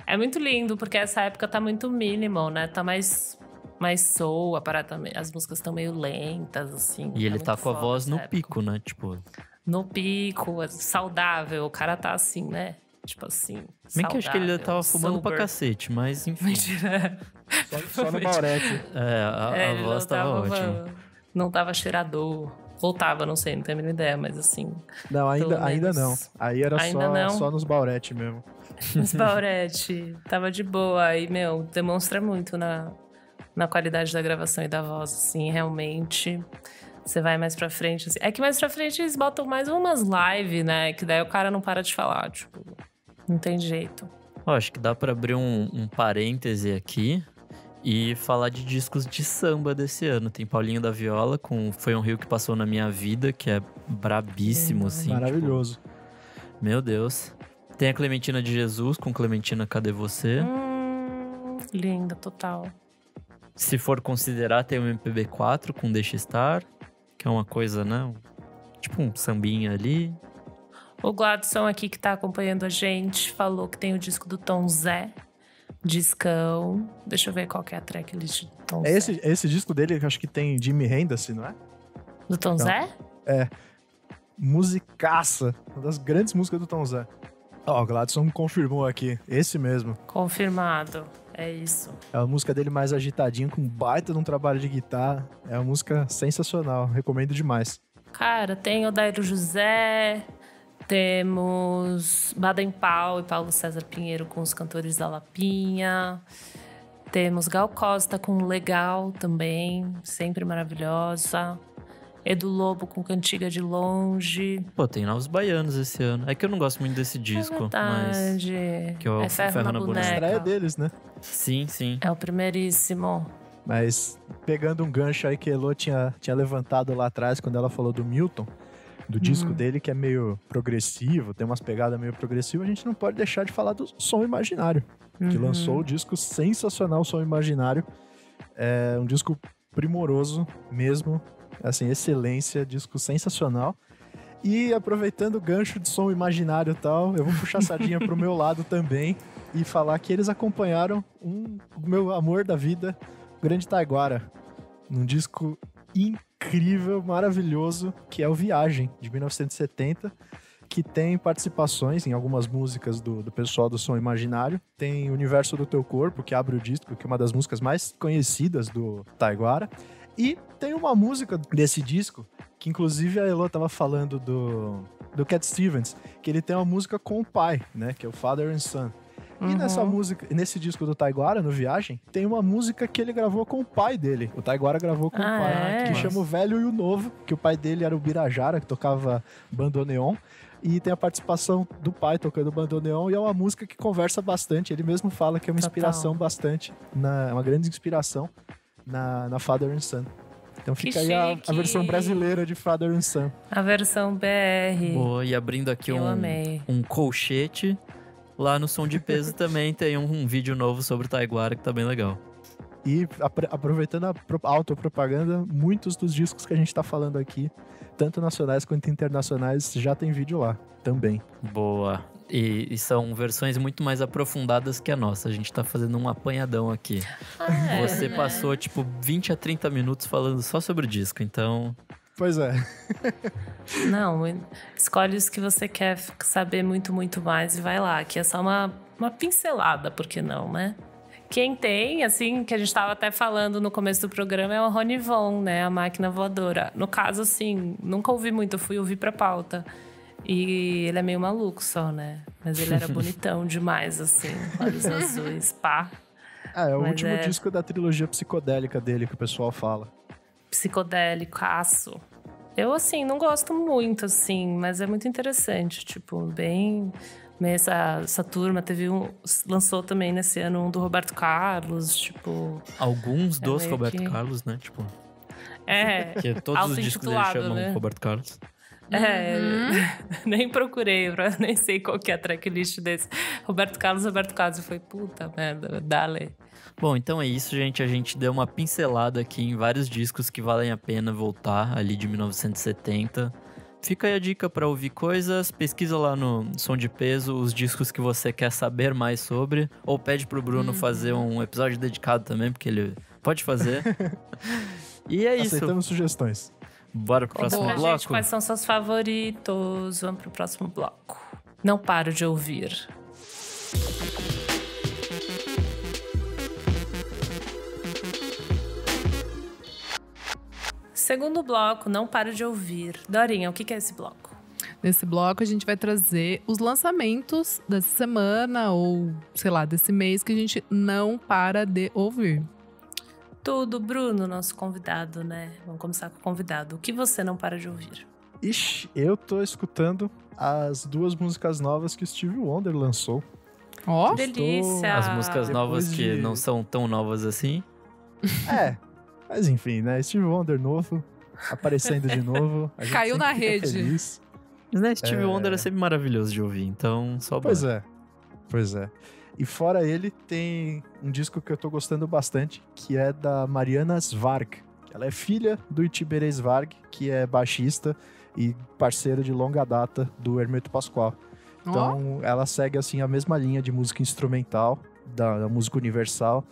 É muito lindo, porque essa época tá muito minimal, né? Tá mais, mais soul, a parada, tá me- as músicas estão meio lentas, assim. E ele tá com a voz no época. pico, né? Tipo, No pico, saudável. O cara tá assim, né? Tipo assim. bem que eu acho que ele tava fumando pra sober. cacete, mas [LAUGHS] enfim. Mentira. Só, só no [LAUGHS] Baurete. É, a, É, a voz tava tava, ótima. Não tava cheirador. Voltava, não sei, não tenho a mínima ideia, mas assim. Não, ainda, ainda não. Aí era Ainda só, não? só nos Baurete mesmo. Mas Baurete tava de boa. E, meu, demonstra muito na, na qualidade da gravação e da voz, assim, realmente. Você vai mais pra frente. assim. É que mais pra frente eles botam mais umas live, né? Que daí o cara não para de falar, tipo. Não tem jeito. Ó, acho que dá pra abrir um, um parêntese aqui e falar de discos de samba desse ano. Tem Paulinho da Viola com Foi um Rio que Passou na Minha Vida, que é brabíssimo, Hum, assim. tipo, Maravilhoso. meu Deus. Tem a Clementina de Jesus com Clementina Cadê Você? Hum, linda, total. Se for considerar, tem o MPB4 com Deixa Estar, que é uma coisa, né? Tipo um sambinha ali. O Gladson aqui que tá acompanhando a gente falou que tem o disco do Tom Zé. Discão. Deixa eu ver qual que é a tracklist do Tom É Zé. esse, esse disco dele que eu acho que tem Jimmy Henderson, não é? Do Tom Não. Zé? Musicaça. Uma das grandes músicas do Tom Zé. Ó, o Gladson confirmou aqui. Esse mesmo. Confirmado. É isso. É a música dele mais agitadinha, com baita de um trabalho de guitarra. É uma música sensacional. Recomendo demais. Cara, tem o Dairo José, temos Baden Powell e Paulo César Pinheiro com os cantores da Lapinha. Temos Gal Costa com Legal também, sempre maravilhosa. Edu Lobo com Cantiga de Longe. Pô, tem Novos Baianos esse ano. É que eu não gosto muito desse disco, é mas. verdade. que eu- é Ferro, Ferro na, na Boneca. Boneca. Estreia deles, né? Sim, sim. É o primeiríssimo. Mas pegando um gancho aí que a Elo tinha, tinha levantado lá atrás, quando ela falou do Milton, do disco dele, que é meio progressivo, tem umas pegadas meio progressivas, a gente não pode deixar de falar do Som Imaginário, que Uhum. lançou o disco sensacional Som Imaginário. É um disco primoroso mesmo, assim, excelência, disco sensacional. E aproveitando o gancho de som imaginário e tal, eu vou puxar a sardinha pro meu lado também e falar que eles acompanharam um, meu amor da vida, o Grande Taiguara, num disco incrível, maravilhoso, que é o Viagem, de 1970, que tem participações em algumas músicas do, do pessoal do Som Imaginário. Tem Universo do Teu Corpo, que abre o disco, que é uma das músicas mais conhecidas do Taiguara. E tem uma música desse disco, que inclusive a Elo tava falando do, do Cat Stevens, que ele tem uma música com o pai, né? Que é o Father and Son. E nessa música, nesse disco do Taiguara, no Viagem, tem uma música que ele gravou com o pai dele. O Taiguara gravou com Ah, o pai, é? que chama O Velho e o Novo, que o pai dele era o Birajara, que tocava bandoneon. E tem a participação do pai tocando bandoneon, e é uma música que conversa bastante. Ele mesmo fala que é uma Total. inspiração bastante, na, é uma grande inspiração na, na Father and Son. Então Que fica aí a, a versão brasileira de Father and Son. A versão BR. Boa, e abrindo aqui Eu um, amei. um colchete. Lá no Som de Peso também tem um, um vídeo novo sobre o Taiguara que tá bem legal. E aproveitando a pro- autopropaganda, muitos dos discos que a gente tá falando aqui, tanto nacionais quanto internacionais, já tem vídeo lá também. Boa. E, e são versões muito mais aprofundadas que a nossa. A gente tá fazendo um apanhadão aqui. Ah, é, Você né? passou, tipo, 20 a 30 minutos falando só sobre o disco, então. Pois é. Não, escolhe os que você quer saber muito, muito mais e vai lá. Aqui é só uma, uma pincelada, por que não, né? Quem tem, assim, que a gente tava até falando no começo do programa, é o Rony Von, né? A máquina voadora. No caso, assim, nunca ouvi muito, eu fui ouvir pra pauta. E ele é meio maluco só, né? Mas ele era [LAUGHS] bonitão demais, assim, olhos azuis, pá. Ah, é o Mas último é- disco da trilogia psicodélica dele que o pessoal fala. psicodélicaço. Eu, assim, não gosto muito, assim, mas é muito interessante. Tipo, bem. Essa, essa turma teve um. Lançou também nesse ano um do Roberto Carlos, tipo. Alguns É dos Roberto que- Carlos, né? Tipo, É. que todos os discos dele chamam né? Roberto Carlos. É, [LAUGHS] nem procurei, [LAUGHS] nem sei qual que é a tracklist desse. Roberto Carlos, Roberto Carlos. Eu falei, puta merda, dale. Bom, então é isso, gente. A gente deu uma pincelada aqui em vários discos que valem a pena voltar ali de 1970. Fica aí a dica para ouvir coisas, pesquisa lá no Som de Peso os discos que você quer saber mais sobre, ou pede pro Bruno fazer um episódio dedicado também, porque ele pode fazer. [LAUGHS] e é isso. Aceitamos sugestões. Bora pro Conta próximo pra bloco? gente quais são seus favoritos. Vamos pro próximo bloco. Não paro de ouvir. Segundo bloco, não paro de ouvir. Dorinha, o que que é esse bloco? Nesse bloco, a gente vai trazer os lançamentos dessa semana ou, sei lá, desse mês que a gente não para de ouvir. Tudo, Bruno, nosso convidado, né? Vamos começar com o convidado. O que você não para de ouvir? Ixi, eu tô escutando as duas músicas novas que o Stevie Wonder lançou. Ó, Delícia! As músicas Depois novas que de- não são tão novas assim. [LAUGHS] É, mas enfim, né? Stevie Wonder novo, aparecendo de novo. a gente Caiu na rede. feliz. Mas né, Stevie É. Wonder é sempre maravilhoso de ouvir, então só Pois bora. é, pois é. E fora ele, tem um disco que eu tô gostando bastante, que é da Mariana Svarg. Ela é filha do Itiberê Svarg, que é baixista e parceiro de longa data do Hermeto Pascoal. Então, ela segue assim a mesma linha de música instrumental, da, da música universal.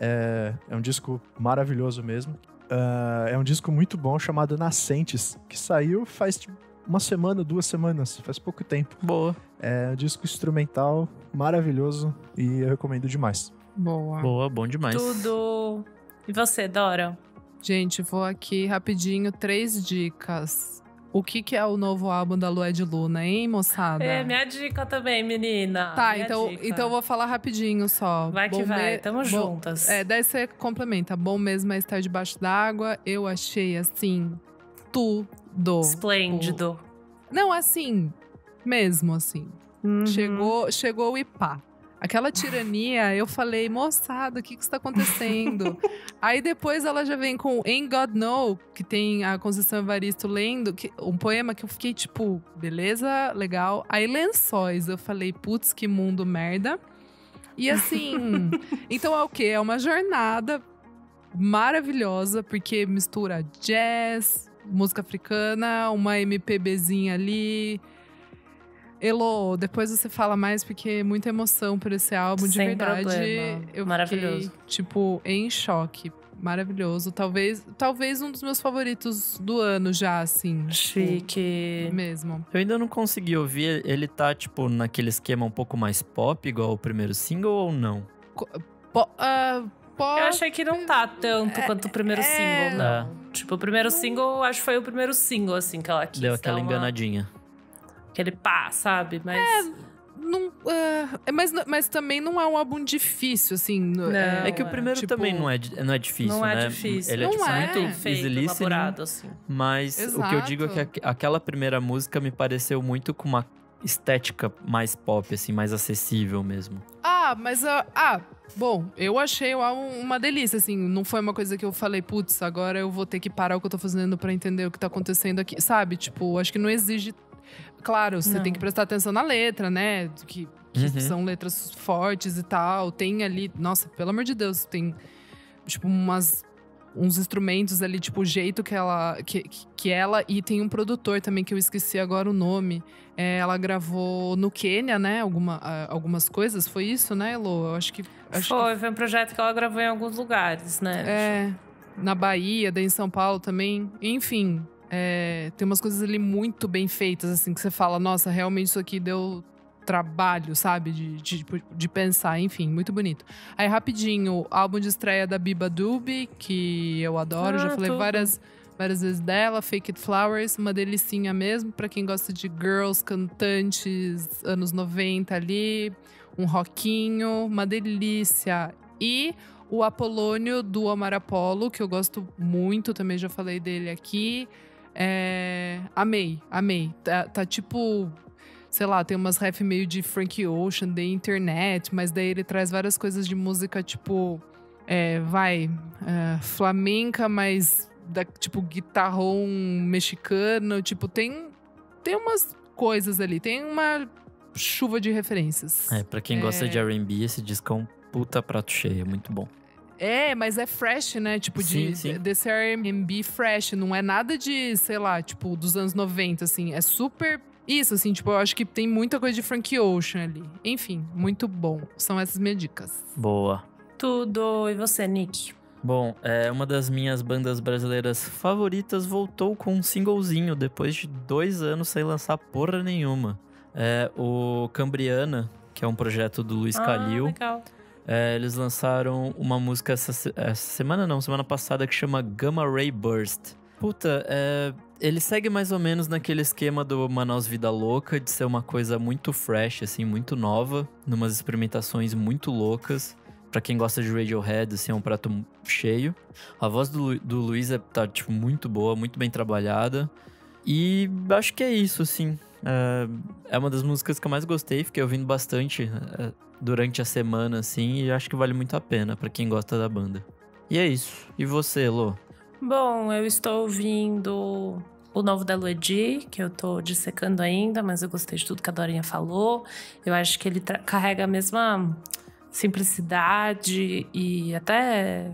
É, é um disco maravilhoso mesmo. Ah, é um disco muito bom chamado Nascentes, que saiu faz tipo, uma semana, duas semanas, faz pouco tempo. Boa, É um disco instrumental maravilhoso e eu recomendo demais. Boa. boa, bom demais. Tudo! E você, Dora? Gente, vou aqui rapidinho, três dicas. O que, que é o novo álbum da Lua de Luna, hein, moçada? É, minha dica também, menina. Tá, Minha então, dica. então eu vou falar rapidinho só. Vai que Bom vai, me- tamo bom- juntas. É, daí você complementa. Bom mesmo é estar debaixo d'água. Eu achei, assim, tudo. Esplêndido. Não, assim, mesmo assim. Uhum. Chegou, chegou o IPA. Aquela tirania, eu falei, moçada, o que que está acontecendo? [LAUGHS] Aí depois ela já vem com Ain't God Know, que tem a Conceição Evaristo lendo, que, um poema que eu fiquei tipo, beleza, legal. Aí Lençóis, eu falei, putz, que mundo merda. E assim, [LAUGHS] então é o quê? É uma jornada maravilhosa, porque mistura jazz, música africana, uma MPBzinha ali. Elo, depois você fala mais porque é muita emoção por esse álbum, de Sem verdade. problema. Eu Maravilhoso. fiquei, tipo, em choque. Maravilhoso. Talvez, talvez um dos meus favoritos do ano já, assim. tipo, Chique. mesmo. Eu ainda não consegui ouvir. Ele tá, tipo, naquele esquema um pouco mais pop, igual o primeiro single, ou não? Po, ah, po- Eu achei que não tá tanto quanto o primeiro é. single, não. Tipo, o primeiro single, acho que foi o primeiro single, assim, que ela quis Deu aquela uma- enganadinha. Aquele pá, sabe? Mas... Não, ah, é, mas, mas também não é um álbum difícil, assim. no- Não. é, É que o é. primeiro Tipo, também não é, não é difícil, não é né? difícil. Ele é, Não tipo, é. muito feito, listening, elaborado, assim. mas o que eu digo é que Exato. aqu- aquela primeira música me pareceu muito com uma estética mais pop, assim, mais acessível mesmo. Ah, mas. ah, ah, bom, eu achei o álbum uma delícia, assim. Não foi uma coisa que eu falei, putz, agora eu vou ter que parar o que eu tô fazendo pra entender o que tá acontecendo aqui. Sabe? Tipo, acho que não exige. Claro, você Não. tem que prestar atenção na letra, né? Que, que Uhum. são letras fortes e tal. Tem ali. Nossa, pelo amor de Deus, tem, tipo, umas. Uns instrumentos ali, tipo, o jeito que ela. Que, que- que ela. E tem um produtor também, que eu esqueci agora o nome. É, ela gravou no Quênia, né? Alguma, algumas coisas. Foi isso, né, Elo? Eu acho que. Acho foi, foi um projeto que ela gravou em alguns lugares, que né? é. Na Bahia, daí em São Paulo também. Enfim. É, tem umas coisas ali muito bem feitas, assim, que você fala, nossa, realmente isso aqui deu trabalho, sabe? De, de, de pensar, enfim, muito bonito. Aí, rapidinho, álbum de estreia da Biba Dubi, que eu adoro, já Ah, falei tudo. várias, várias vezes dela. Fake It Flowers, uma delicinha mesmo, pra quem gosta de girls, cantantes, anos 90 ali, um rockinho, uma delícia. E o Apolônio do Omar Apollo, que eu gosto muito, também já falei dele aqui. É, Amei, amei. Tá, tá tipo sei lá, tem umas ref meio de Frank Ocean, da internet, mas daí ele traz várias coisas de música, tipo, é, vai, é, flamenca, mas da, tipo guitarrão mexicano, tipo, tem, tem umas coisas ali, tem uma chuva de referências. É, pra quem gosta É. de R&B, esse disco é um puta prato cheio, é muito bom. É, mas é fresh, né? Tipo, de, Sim, sim. desse R&B fresh. Não é nada de, sei lá, tipo, dos anos 90, assim. É super isso, assim. Tipo, eu acho que tem muita coisa de Frank Ocean ali. Enfim, muito bom. São essas minhas dicas. Boa. Tudo. E você, Nick? Bom, é, uma das minhas bandas brasileiras favoritas voltou com um singlezinho depois de dois anos sem lançar porra nenhuma. É o Cambriana, que é um projeto do Luiz Ah, Calil. legal. É, eles lançaram uma música essa, essa semana, não, semana passada, que chama Gamma Ray Burst. Puta, é, ele segue mais ou menos naquele esquema do Manaus Vida Louca, de ser uma coisa muito fresh, assim, muito nova, numas experimentações muito loucas. Pra quem gosta de Radiohead, assim, é um prato cheio. A voz do, do Luiz é, tá, tipo, muito boa, muito bem trabalhada. E acho que é isso, assim. É, é uma das músicas que eu mais gostei, fiquei ouvindo bastante é, durante a semana, assim, e acho que vale muito a pena pra quem gosta da banda. E é isso. E você, Lô? Bom, eu estou ouvindo o novo da Luedi, que eu tô dissecando ainda, mas eu gostei de tudo que a Dorinha falou. Eu acho que ele carrega a mesma simplicidade e até,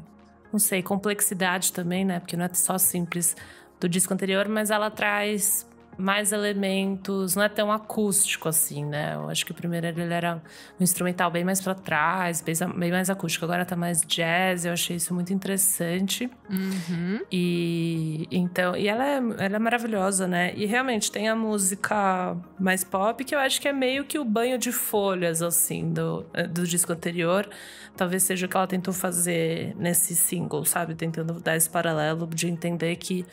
não sei, complexidade também, né? Porque não é só simples do disco anterior, mas ela traz mais elementos, não é tão acústico assim, né? Eu acho que o primeiro ele era um instrumental bem mais pra trás, bem, bem mais acústico. Agora tá mais jazz, eu achei isso muito interessante. Uhum. E então, e ela é, ela é maravilhosa, né? E realmente tem a música mais pop, que eu acho que é meio que o banho de folhas, assim, do, do disco anterior. Talvez seja o que ela tentou fazer nesse single, sabe? Tentando dar esse paralelo de entender que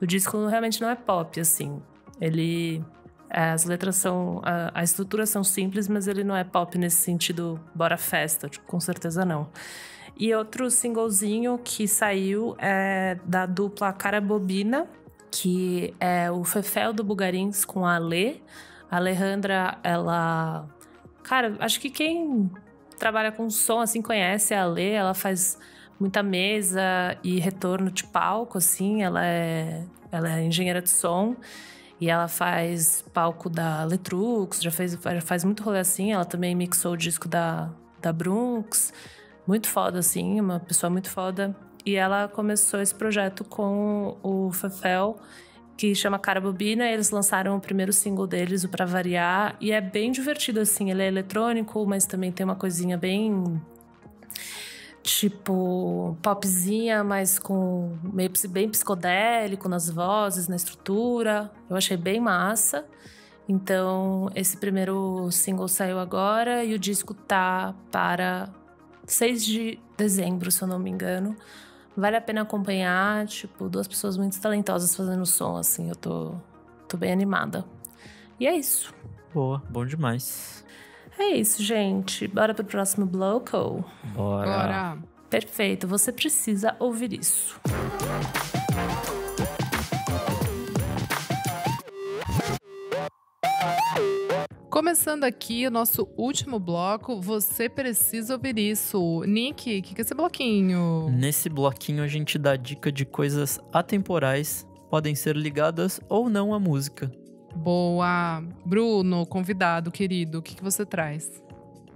o disco realmente não é pop, assim. Ele. As letras são. A, a estrutura são simples, mas ele não é pop nesse sentido, bora festa, tipo, com certeza não. E outro singlezinho que saiu é da dupla Cara Bobina, que é o Fefel do Bugarins com a Alê. A Alejandra, ela. Cara, acho que quem trabalha com som assim conhece a Alê, ela faz muita mesa e retorno de palco, assim. Ela é, ela é engenheira de som. E ela faz palco da Letrux, já fez, já faz muito rolê assim. Ela também mixou o disco da, da Brunx. Muito foda, assim, uma pessoa muito foda. e ela começou esse projeto com o Fefel, que chama Cara Bobina. Eles lançaram o primeiro single deles, o Pra Variar, e é bem divertido, assim. Ele é eletrônico, mas também tem uma coisinha bem tipo popzinha, mas com meio bem psicodélico nas vozes, na estrutura. Eu achei bem massa. Então, esse primeiro single saiu agora e o disco tá para 6 de dezembro, se eu não me engano. Vale a pena acompanhar, tipo, duas pessoas muito talentosas fazendo som, assim, eu tô, tô bem animada. E é isso. Boa, bom demais. É isso, gente. Bora pro próximo bloco? Bora. Bora. Perfeito, você precisa ouvir isso. Começando aqui o nosso último bloco, você precisa ouvir isso. Nick, o que, que é esse bloquinho? Nesse bloquinho a gente dá dica de coisas atemporais, podem ser ligadas ou não à música. Boa. Bruno, convidado, querido, o que, que você traz?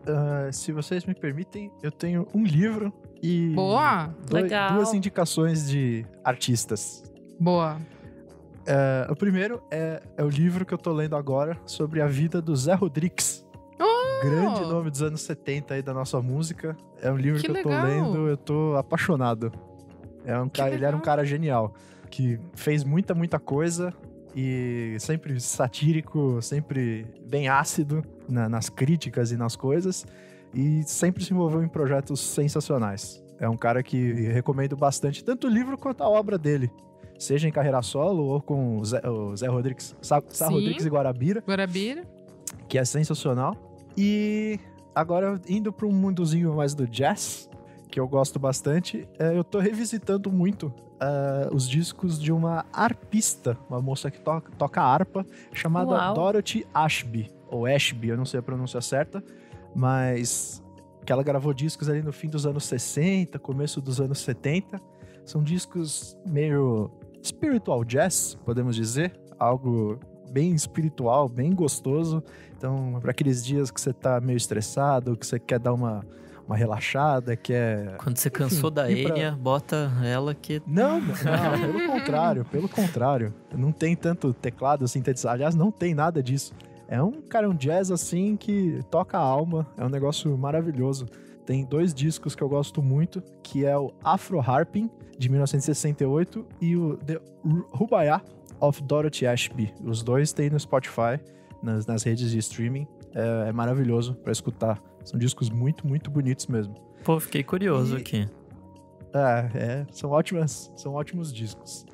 Ah, se vocês me permitem, eu tenho um livro e Boa, doi- Legal. duas indicações de artistas. boa. Ah, o primeiro é, é o livro que eu tô lendo agora sobre a vida do Zé Rodrigues. Oh! Grande nome dos anos 70 aí da nossa música. É um livro Que que, eu tô legal. lendo, eu tô apaixonado. É um cara, ele era um cara genial, que fez muita, muita coisa e sempre satírico, sempre bem ácido na- nas críticas e nas coisas, e sempre se envolveu em projetos sensacionais. É um cara que recomendo bastante, tanto o livro quanto a obra dele. Seja em carreira solo ou com o Zé, o Zé Rodrigues, Sá, Sá. Rodrigues e Guarabira Guarabira. que é sensacional. E agora, indo para um mundozinho mais do jazz, que eu gosto bastante, é, eu tô revisitando muito ah, os discos de uma arpista, uma moça que to toca harpa, chamada Uau. Dorothy Ashby, ou Ashby, eu não sei a pronúncia certa, mas que ela gravou discos ali no fim dos anos 60, começo dos anos 70. São discos meio spiritual jazz, podemos dizer, algo bem espiritual, bem gostoso. Então, para aqueles dias que você tá meio estressado, que você quer dar uma, uma relaxada, quer. Quando você cansou da e pra- Enya, bota ela que Não, não, pelo [LAUGHS] contrário, pelo contrário. Não tem tanto teclado, sintetizador. Aliás, não tem nada disso. É um cara, um jazz assim que toca a alma. É um negócio maravilhoso. Tem dois discos que eu gosto muito, que é o Afro Harping, de 1968, e o The Rubaya of Dorothy Ashby. Os dois tem no Spotify, nas, nas redes de streaming. É, é maravilhoso pra escutar. São discos muito, muito bonitos mesmo. Pô, fiquei curioso E- aqui. É, é, são ótimas, são ótimos discos.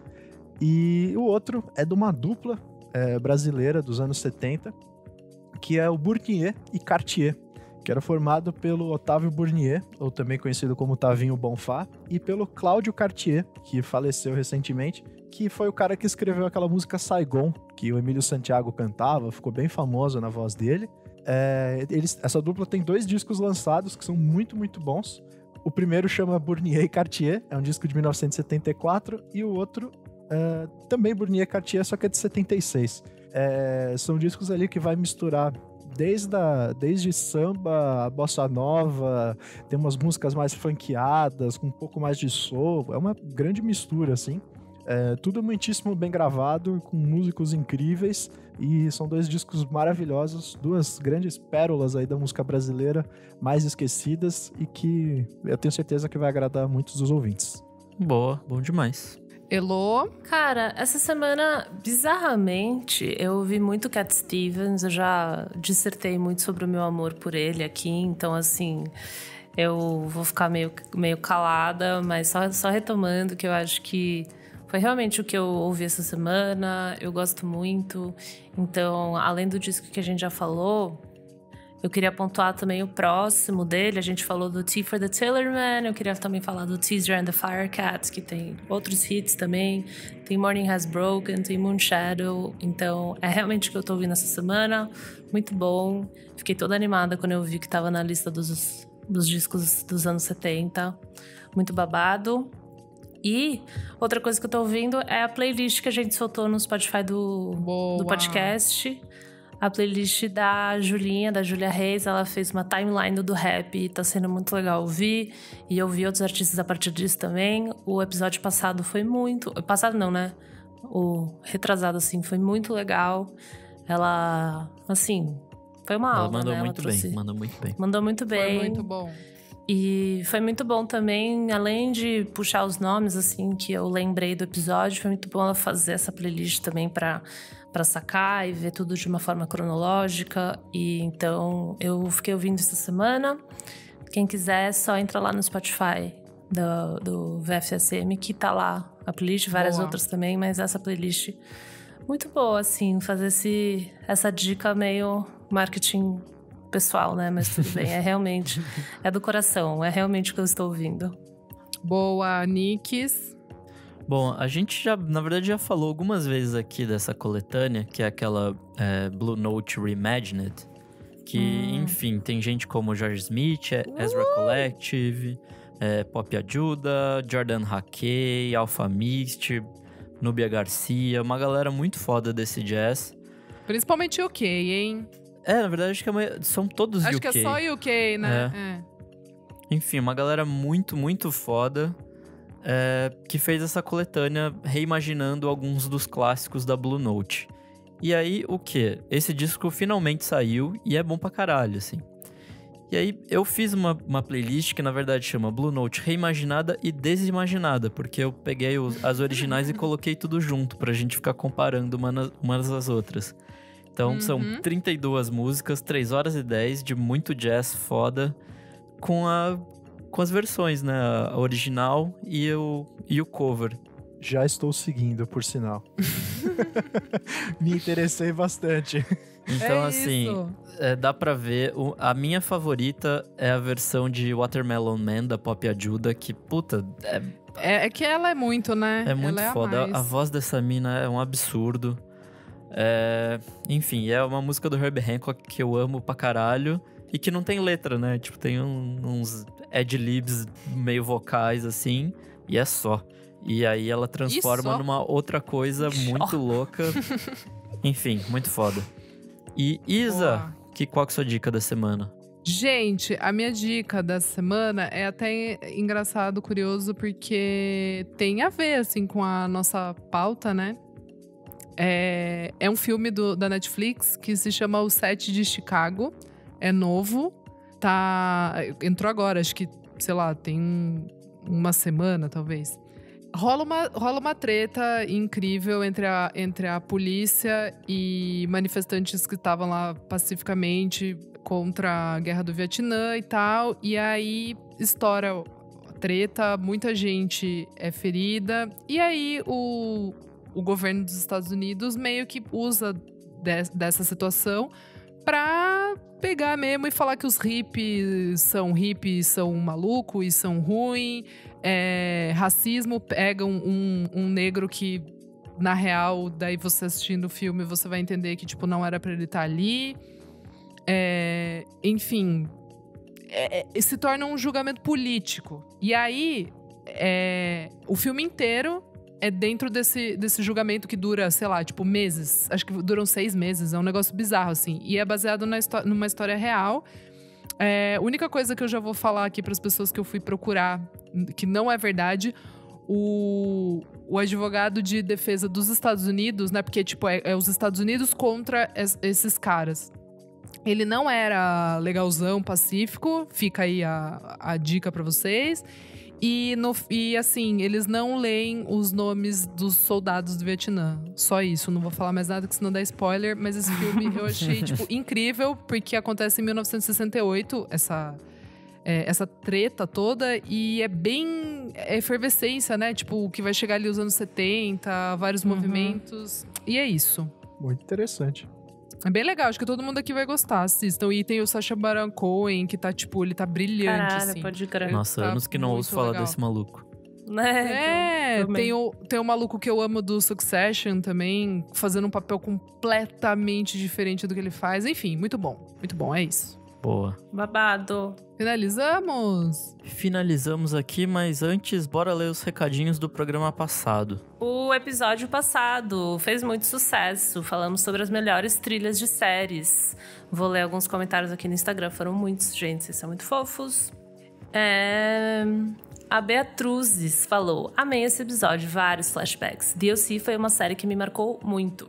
E o outro é de uma dupla é, brasileira dos anos 70, que é o Bournier e Cartier, que era formado pelo Otávio Bournier, ou também conhecido como Tavinho Bonfá, e pelo Cláudio Cartier, que faleceu recentemente, que foi o cara que escreveu aquela música Saigon, que o Emílio Santiago cantava, ficou bem famoso na voz dele. É, eles, essa dupla tem dois discos lançados que são muito, muito bons. O primeiro chama Bournier Cartier, é um disco de 1974, e o outro é, também Bournier Cartier, só que é de 76. É, são discos ali que vai misturar desde, a, desde samba, a bossa nova, tem umas músicas mais funkeadas, com um pouco mais de soul, é uma grande mistura, assim. É, tudo muitíssimo bem gravado, com músicos incríveis, e são dois discos maravilhosos, duas grandes pérolas aí da música brasileira, mais esquecidas, e que eu tenho certeza que vai agradar muitos dos ouvintes. Boa, bom demais. Elô, Cara, essa semana, bizarramente, eu ouvi muito Cat Stevens, eu já dissertei muito sobre o meu amor por ele aqui, então assim, eu vou ficar meio, meio calada, mas só, só retomando que eu acho que foi realmente o que eu ouvi essa semana, eu gosto muito. Então, além do disco que a gente já falou, eu queria pontuar também o próximo dele. A gente falou do Tea for the Tailorman. Eu queria também falar do Teaser and the Firecats, que tem outros hits também. Tem Morning Has Broken, tem Moonshadow. Então, é realmente o que eu tô ouvindo essa semana. Muito bom. Fiquei toda animada quando eu vi que tava na lista dos, dos discos dos anos 70. Muito babado. E outra coisa que eu tô ouvindo é a playlist que a gente soltou no Spotify do, boa. do podcast. a playlist da Julinha, da Julia Reis. Ela fez uma timeline do rap e tá sendo muito legal ouvir. E eu vi outros artistas a partir disso também. O episódio passado foi muito. Passado não, né? O retrasado, assim, foi muito legal. Ela, assim, foi uma Ela aula, mandou né? Ela muito trouxe- bem, mandou muito bem. Mandou muito bem. Foi muito bom. E foi muito bom também, além de puxar os nomes, assim, que eu lembrei do episódio, foi muito bom ela fazer essa playlist também pra, pra sacar e ver tudo de uma forma cronológica. E então eu fiquei ouvindo essa semana. Quem quiser, só entra lá no Spotify do, do VFSM, que tá lá a playlist, várias Boa. outras também, mas essa playlist muito boa, assim, fazer esse, essa dica meio marketing pessoal, né? Mas tudo bem, é [LAUGHS] realmente, é do coração, é realmente o que eu estou ouvindo. Boa, Nikes. Bom, a gente já, na verdade, já falou algumas vezes aqui dessa coletânea, que é aquela é, Blue Note Reimagined, que, Hum. enfim, tem gente como George Smith, é, Ezra Collective, é, Pop Ajuda, Jordan Hackey, Alpha Mist, Nubia Garcia, uma galera muito foda desse jazz. Principalmente UK, hein? É, na verdade, acho que maioria- são todos Acho UK. que é só UK, né? É. Enfim, uma galera muito, muito foda é, que fez essa coletânea reimaginando alguns dos clássicos da Blue Note. E aí, o que? Esse disco finalmente saiu e é bom pra caralho, assim. E aí, eu fiz uma, uma playlist que na verdade chama Blue Note Reimaginada e Desimaginada, porque eu peguei os- as originais e coloquei tudo junto pra gente ficar comparando uma umas às outras. Então, são Uhum. 32 músicas, 3 horas e 10 de muito jazz foda com, a, com as versões, né? A original e o, e o cover. Já estou seguindo, por sinal. [LAUGHS] Me interessei bastante. Então, É assim, é, dá pra ver. o- a minha favorita é a versão de Watermelon Man da Pop Ajuda, que, puta, é, É, é que ela é muito, né? é muito ela é a foda. mais. A, voz dessa mina é um absurdo. É, enfim, é uma música do Herbie Hancock que eu amo pra caralho. E que não tem letra, né? Tipo, tem um- uns ad-libs meio vocais, assim. E é só. E aí ela transforma numa outra coisa [LAUGHS] muito louca. Enfim, muito foda. E Isa, Boa. que, qual que é a sua dica da semana? Gente, a minha dica da semana é até engraçado, curioso, porque tem a ver, assim, com a nossa pauta, né? É, é um filme do- da Netflix que se chama O Sete de Chicago. É novo. Tá. Entrou agora, acho que, sei lá, tem um- uma semana, talvez. Rola uma, rola uma treta incrível entre a, entre a polícia e manifestantes que estavam lá pacificamente contra a guerra do Vietnã e tal. E aí estoura treta, muita gente é ferida. E aí o, o governo dos Estados Unidos meio que usa des- dessa situação pra pegar mesmo e falar que os hippies são hippies, são maluco e são ruim. É, racismo pega um, um- um negro que, na real, daí você assistindo o filme, você vai entender que, tipo, não era pra ele estar ali. É, enfim, é- é- se torna um julgamento político. E aí, é, o filme inteiro é dentro desse, desse julgamento que dura, sei lá, tipo, meses. Acho que duram seis meses. É um negócio bizarro, assim. E é baseado na numa história real. É, a única coisa que eu já vou falar aqui para as pessoas que eu fui procurar, que não é verdade, o, o advogado de defesa dos Estados Unidos, né? Porque, tipo, é, é os Estados Unidos contra es- esses caras. Ele não era legalzão, pacífico, fica aí a, a dica pra vocês. E, no, e assim, eles não leem os nomes dos soldados do Vietnã. Só isso, não vou falar mais nada, que senão dá spoiler. Mas esse filme eu achei, [LAUGHS] tipo, incrível, porque acontece em 1968, essa, é, essa treta toda. E é bem é efervescência, né? Tipo, o que vai chegar ali os anos 70, vários Uhum. movimentos. E é isso. Muito interessante. É bem legal, acho que todo mundo aqui vai gostar. Assistam. E tem o Sacha Baron Cohen, que tá, tipo, ele tá brilhante, Caralho, assim. pode crer. Nossa, tá anos que não ouço falar legal. desse maluco. Né? É, também. tem o, tem o maluco que eu amo do Succession também, fazendo um papel completamente diferente do que ele faz. Enfim, muito bom. Muito bom, é isso. Boa. Babado. Finalizamos! Finalizamos aqui, mas antes, bora ler os recadinhos do programa passado. O episódio passado fez muito sucesso. Falamos sobre as melhores trilhas de séries. Vou ler alguns comentários aqui no Instagram. Foram muitos, gente. Vocês são muito fofos. É... A Beatruzes falou: Amei esse episódio, vários flashbacks. DLC foi uma série que me marcou muito,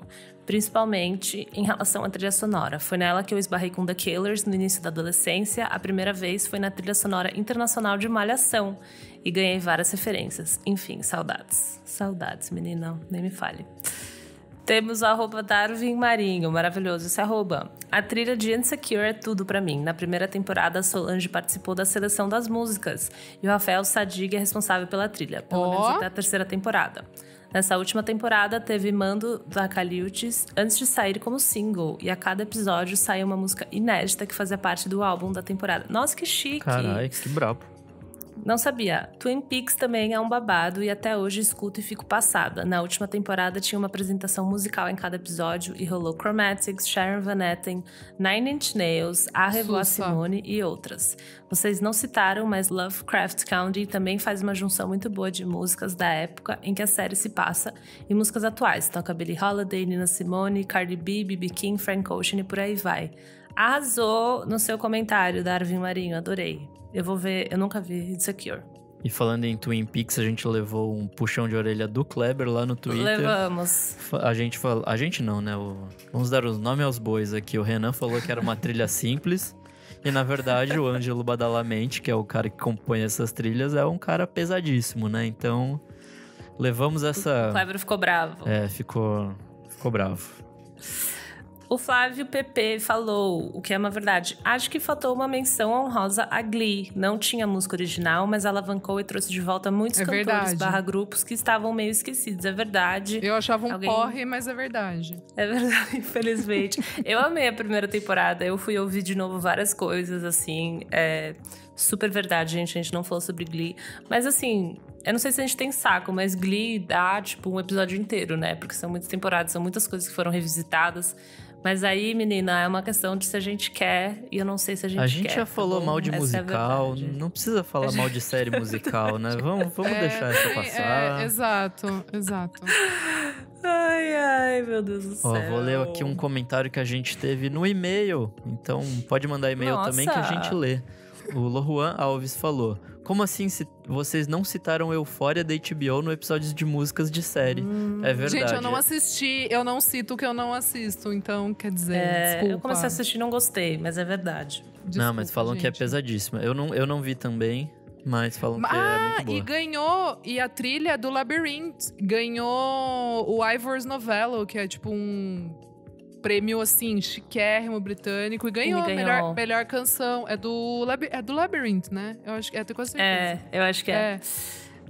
principalmente em relação à trilha sonora. Foi nela que eu esbarrei com The Killers no início da adolescência. A primeira vez foi na trilha sonora internacional de Malhação e ganhei várias referências. Enfim, saudades. Saudades, menina, nem me fale. Temos o arroba Darwin Marinho, maravilhoso esse arroba. A trilha de Insecure é tudo pra mim. Na primeira temporada, a Solange participou da seleção das músicas e o Rafael Sadig é responsável pela trilha, pelo Ó. menos até a terceira temporada. Nessa última temporada, teve Mando da Caliutes antes de sair como single, e a cada episódio saía uma música inédita que fazia parte do álbum da temporada. Nossa, que chique! Caralho, que brabo. Não sabia. Twin Peaks também é um babado e até hoje escuto e fico passada. Na última temporada tinha uma apresentação musical em cada episódio e rolou Chromatics, Sharon Van Etten, Nine Inch Nails, A Revoa. Simone e outras. Vocês não citaram, mas Lovecraft Country também faz uma junção muito boa de músicas da época em que a série se passa e músicas atuais. Toca Billie Holiday, Nina Simone, Cardi B, B.B. King, Frank Ocean e por aí vai. Arrasou no seu comentário, Darwin Marinho, adorei. Eu vou ver, eu nunca vi Insecure. E falando em Twin Peaks, a gente levou um puxão de orelha do Kleber lá no Twitter. Levamos. A gente falou. A gente não, né? O- Vamos dar os nomes aos bois aqui. O Renan falou que era uma trilha simples. E na verdade, o Ângelo Badalamente, que é o cara que compõe essas trilhas, é um cara pesadíssimo, né? Então, levamos O essa. Kleber ficou bravo. É, ficou. Ficou bravo. O Flávio PP falou, o que é uma verdade. Acho que faltou uma menção honrosa a Glee. Não tinha música original, mas alavancou e trouxe de volta muitos É cantores verdade. barra grupos que estavam meio esquecidos. É verdade. Eu achava um Alguém- porre, mas é verdade. É verdade, [LAUGHS] infelizmente. eu amei a primeira temporada. Eu fui ouvir de novo várias coisas, assim. É super verdade, gente. A gente não falou sobre Glee. Mas, assim, eu não sei se a gente tem saco, mas Glee dá, tipo, um episódio inteiro, né? Porque são muitas temporadas, são muitas coisas que foram revisitadas. Mas aí, menina, é uma questão de se a gente quer e eu não sei se a gente quer. A gente já tá falou bom? mal de é musical. verdade. não precisa falar mal de série [LAUGHS] musical, né? Vamos, vamos É, deixar essa tem- passar. É, exato, exato. Ai, ai, meu Deus do Ó, céu. vou ler aqui um comentário que a gente teve no e-mail. Então, pode mandar e-mail Nossa. também que a gente lê. O Lojuan Alves falou: Como assim vocês não citaram Eufória da HBO no episódio de músicas de série? Hum. É verdade. Gente, eu não assisti, eu não cito o que eu não assisto, então quer dizer, É, desculpa. eu comecei a assistir e não gostei, mas é verdade. não, mas Desculpa, falam que é gente. pesadíssima. Eu não, eu não vi também, mas falam que é Ah, muito boa. e ganhou, e a trilha do Labyrinth ganhou o Ivor's Novello, que é tipo um prêmio assim, chiquérrimo britânico, e ganhou, ganhou. Melhor, melhor canção. É do, é do Labyrinth, né? Eu acho que é, tenho quase certeza. É, eu acho que é. É.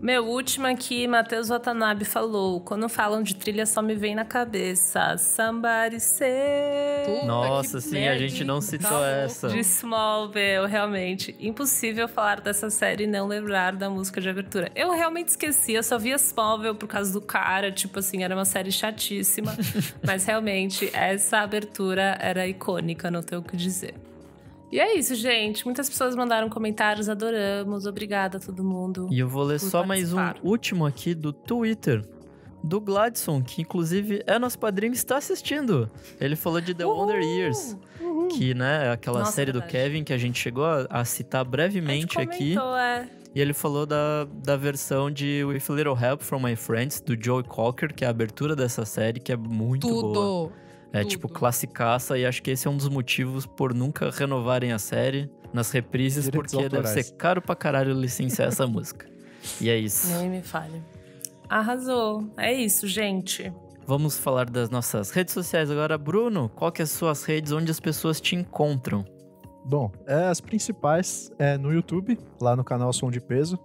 Meu, último aqui, Matheus Watanabe falou: quando falam de trilha, só me vem na cabeça. Somebody say. Puta Nossa, sim, a gente não merda, citou tá essa. De Smallville, realmente. Impossível falar dessa série e não lembrar da música de abertura. Eu realmente esqueci, eu só via Smallville por causa do cara. Tipo assim, era uma série chatíssima. [LAUGHS] mas realmente, essa abertura era icônica, não tenho o que dizer. E é isso, gente. Muitas pessoas mandaram comentários, adoramos. Obrigada a todo mundo. E eu vou ler só mais um último aqui do Twitter. Do Gladson, que inclusive é nosso padrinho e está assistindo. Ele falou de The Wonder Years, que né, é aquela Nossa, série do verdade. Kevin que a gente chegou a, a citar A gente brevemente aqui. comentou, é. E ele falou da, da versão de With a Little Help from My Friends, do Joey Cocker, que é a abertura dessa série, que é muito boa. É tipo classicaça, e acho que esse é um dos motivos por nunca renovarem a série nas reprises, Direitos porque deve autorais. ser caro pra caralho licenciar essa [LAUGHS] música. E é isso. Nem me fale. Arrasou. É isso, gente. Vamos falar das nossas redes sociais agora. Bruno, qual que é as suas redes onde as pessoas te encontram? Bom, é, as principais é no YouTube, lá no canal Som de Peso,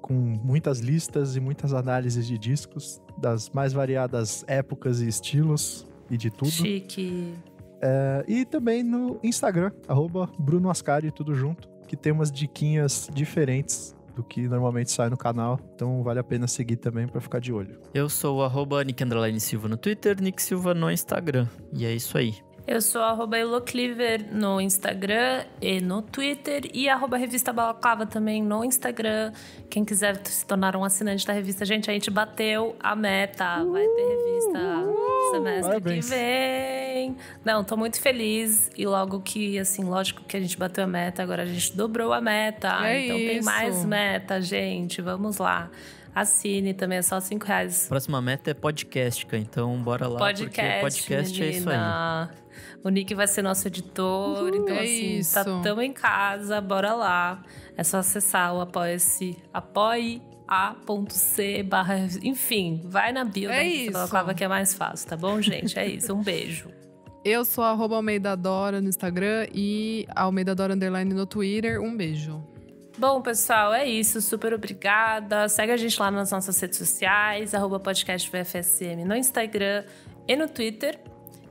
com muitas listas e muitas análises de discos das mais variadas épocas e estilos e de tudo. Chique. É, e também no Instagram, arroba Bruno Ascari, tudo junto, que tem umas diquinhas diferentes do que normalmente sai no canal. Então vale a pena seguir também pra ficar de olho. Eu sou o arroba Nick Silva no Twitter, Nick Silva no Instagram. E é isso aí. Eu sou arroba Elocliver no Instagram e no Twitter e arroba Revista Balaclava também no Instagram. Quem quiser se tornar um assinante da revista, gente, a gente bateu a meta. Vai ter revista semestre Parabéns. que vem. Não, tô muito feliz. E logo que, assim, lógico que a gente bateu a meta, agora a gente dobrou a meta. É então tem isso. mais meta, gente. Vamos lá. Assine também, é só cinco reais Próxima meta é podcastica, então bora lá. podcast, porque podcast é isso aí. menina. O Nick vai ser nosso editor, então é assim, isso. tá tão em casa, bora lá. É só acessar o apoia-se, apoia.c barra, enfim, vai na bio É da Revista isso. Balaclava que é mais fácil, tá bom, gente? É isso, um beijo. Eu sou arroba Almeida Dora no Instagram e Almeida Dora Underline no Twitter. Um beijo. Bom, pessoal, é isso. Super obrigada. Segue a gente lá nas nossas redes sociais, arroba podcast VFSM no Instagram e no Twitter.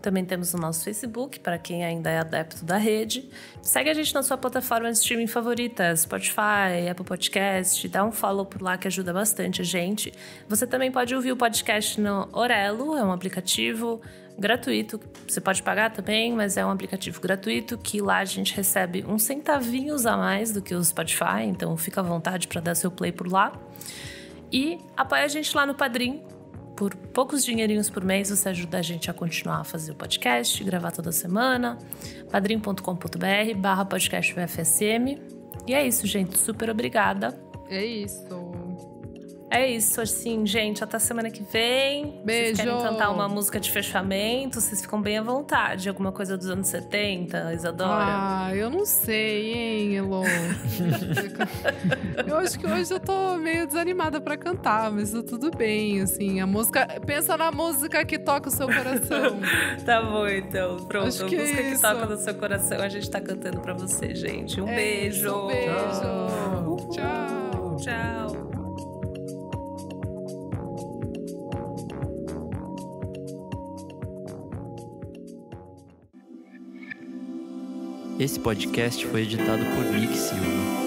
Também temos o nosso Facebook, para quem ainda é adepto da rede. Segue a gente na sua plataforma de streaming favorita, Spotify, Apple Podcast. Dá um follow por lá que ajuda bastante a gente. Você também pode ouvir o podcast no Orelo, é um aplicativo gratuito. Você pode pagar também, mas é um aplicativo gratuito que lá a gente recebe uns centavinhos a mais do que o Spotify, então fica à vontade para dar seu play por lá. E apoia a gente lá no Padrim. Por poucos dinheirinhos por mês, você ajuda a gente a continuar a fazer o podcast, gravar toda semana. padrim.com.br barra podcast. E é isso, gente. Super obrigada. É isso. É isso, assim, gente. Até semana que vem. Beijo. Vocês querem cantar uma música de fechamento? Vocês ficam bem à vontade. Alguma coisa dos anos 70, Isadora? Ah, eu não sei, hein, Elo? [LAUGHS] eu acho que hoje eu tô meio desanimada pra cantar, mas tá tudo bem, assim. A música. Pensa na música que toca o seu coração. [LAUGHS] Tá bom, então. Pronto. Acho a que é música que isso. toca no seu coração, a gente tá cantando pra você, gente. Um É beijo. isso, um beijo. Tchau. Tchau. Esse podcast foi editado por Nick Silva.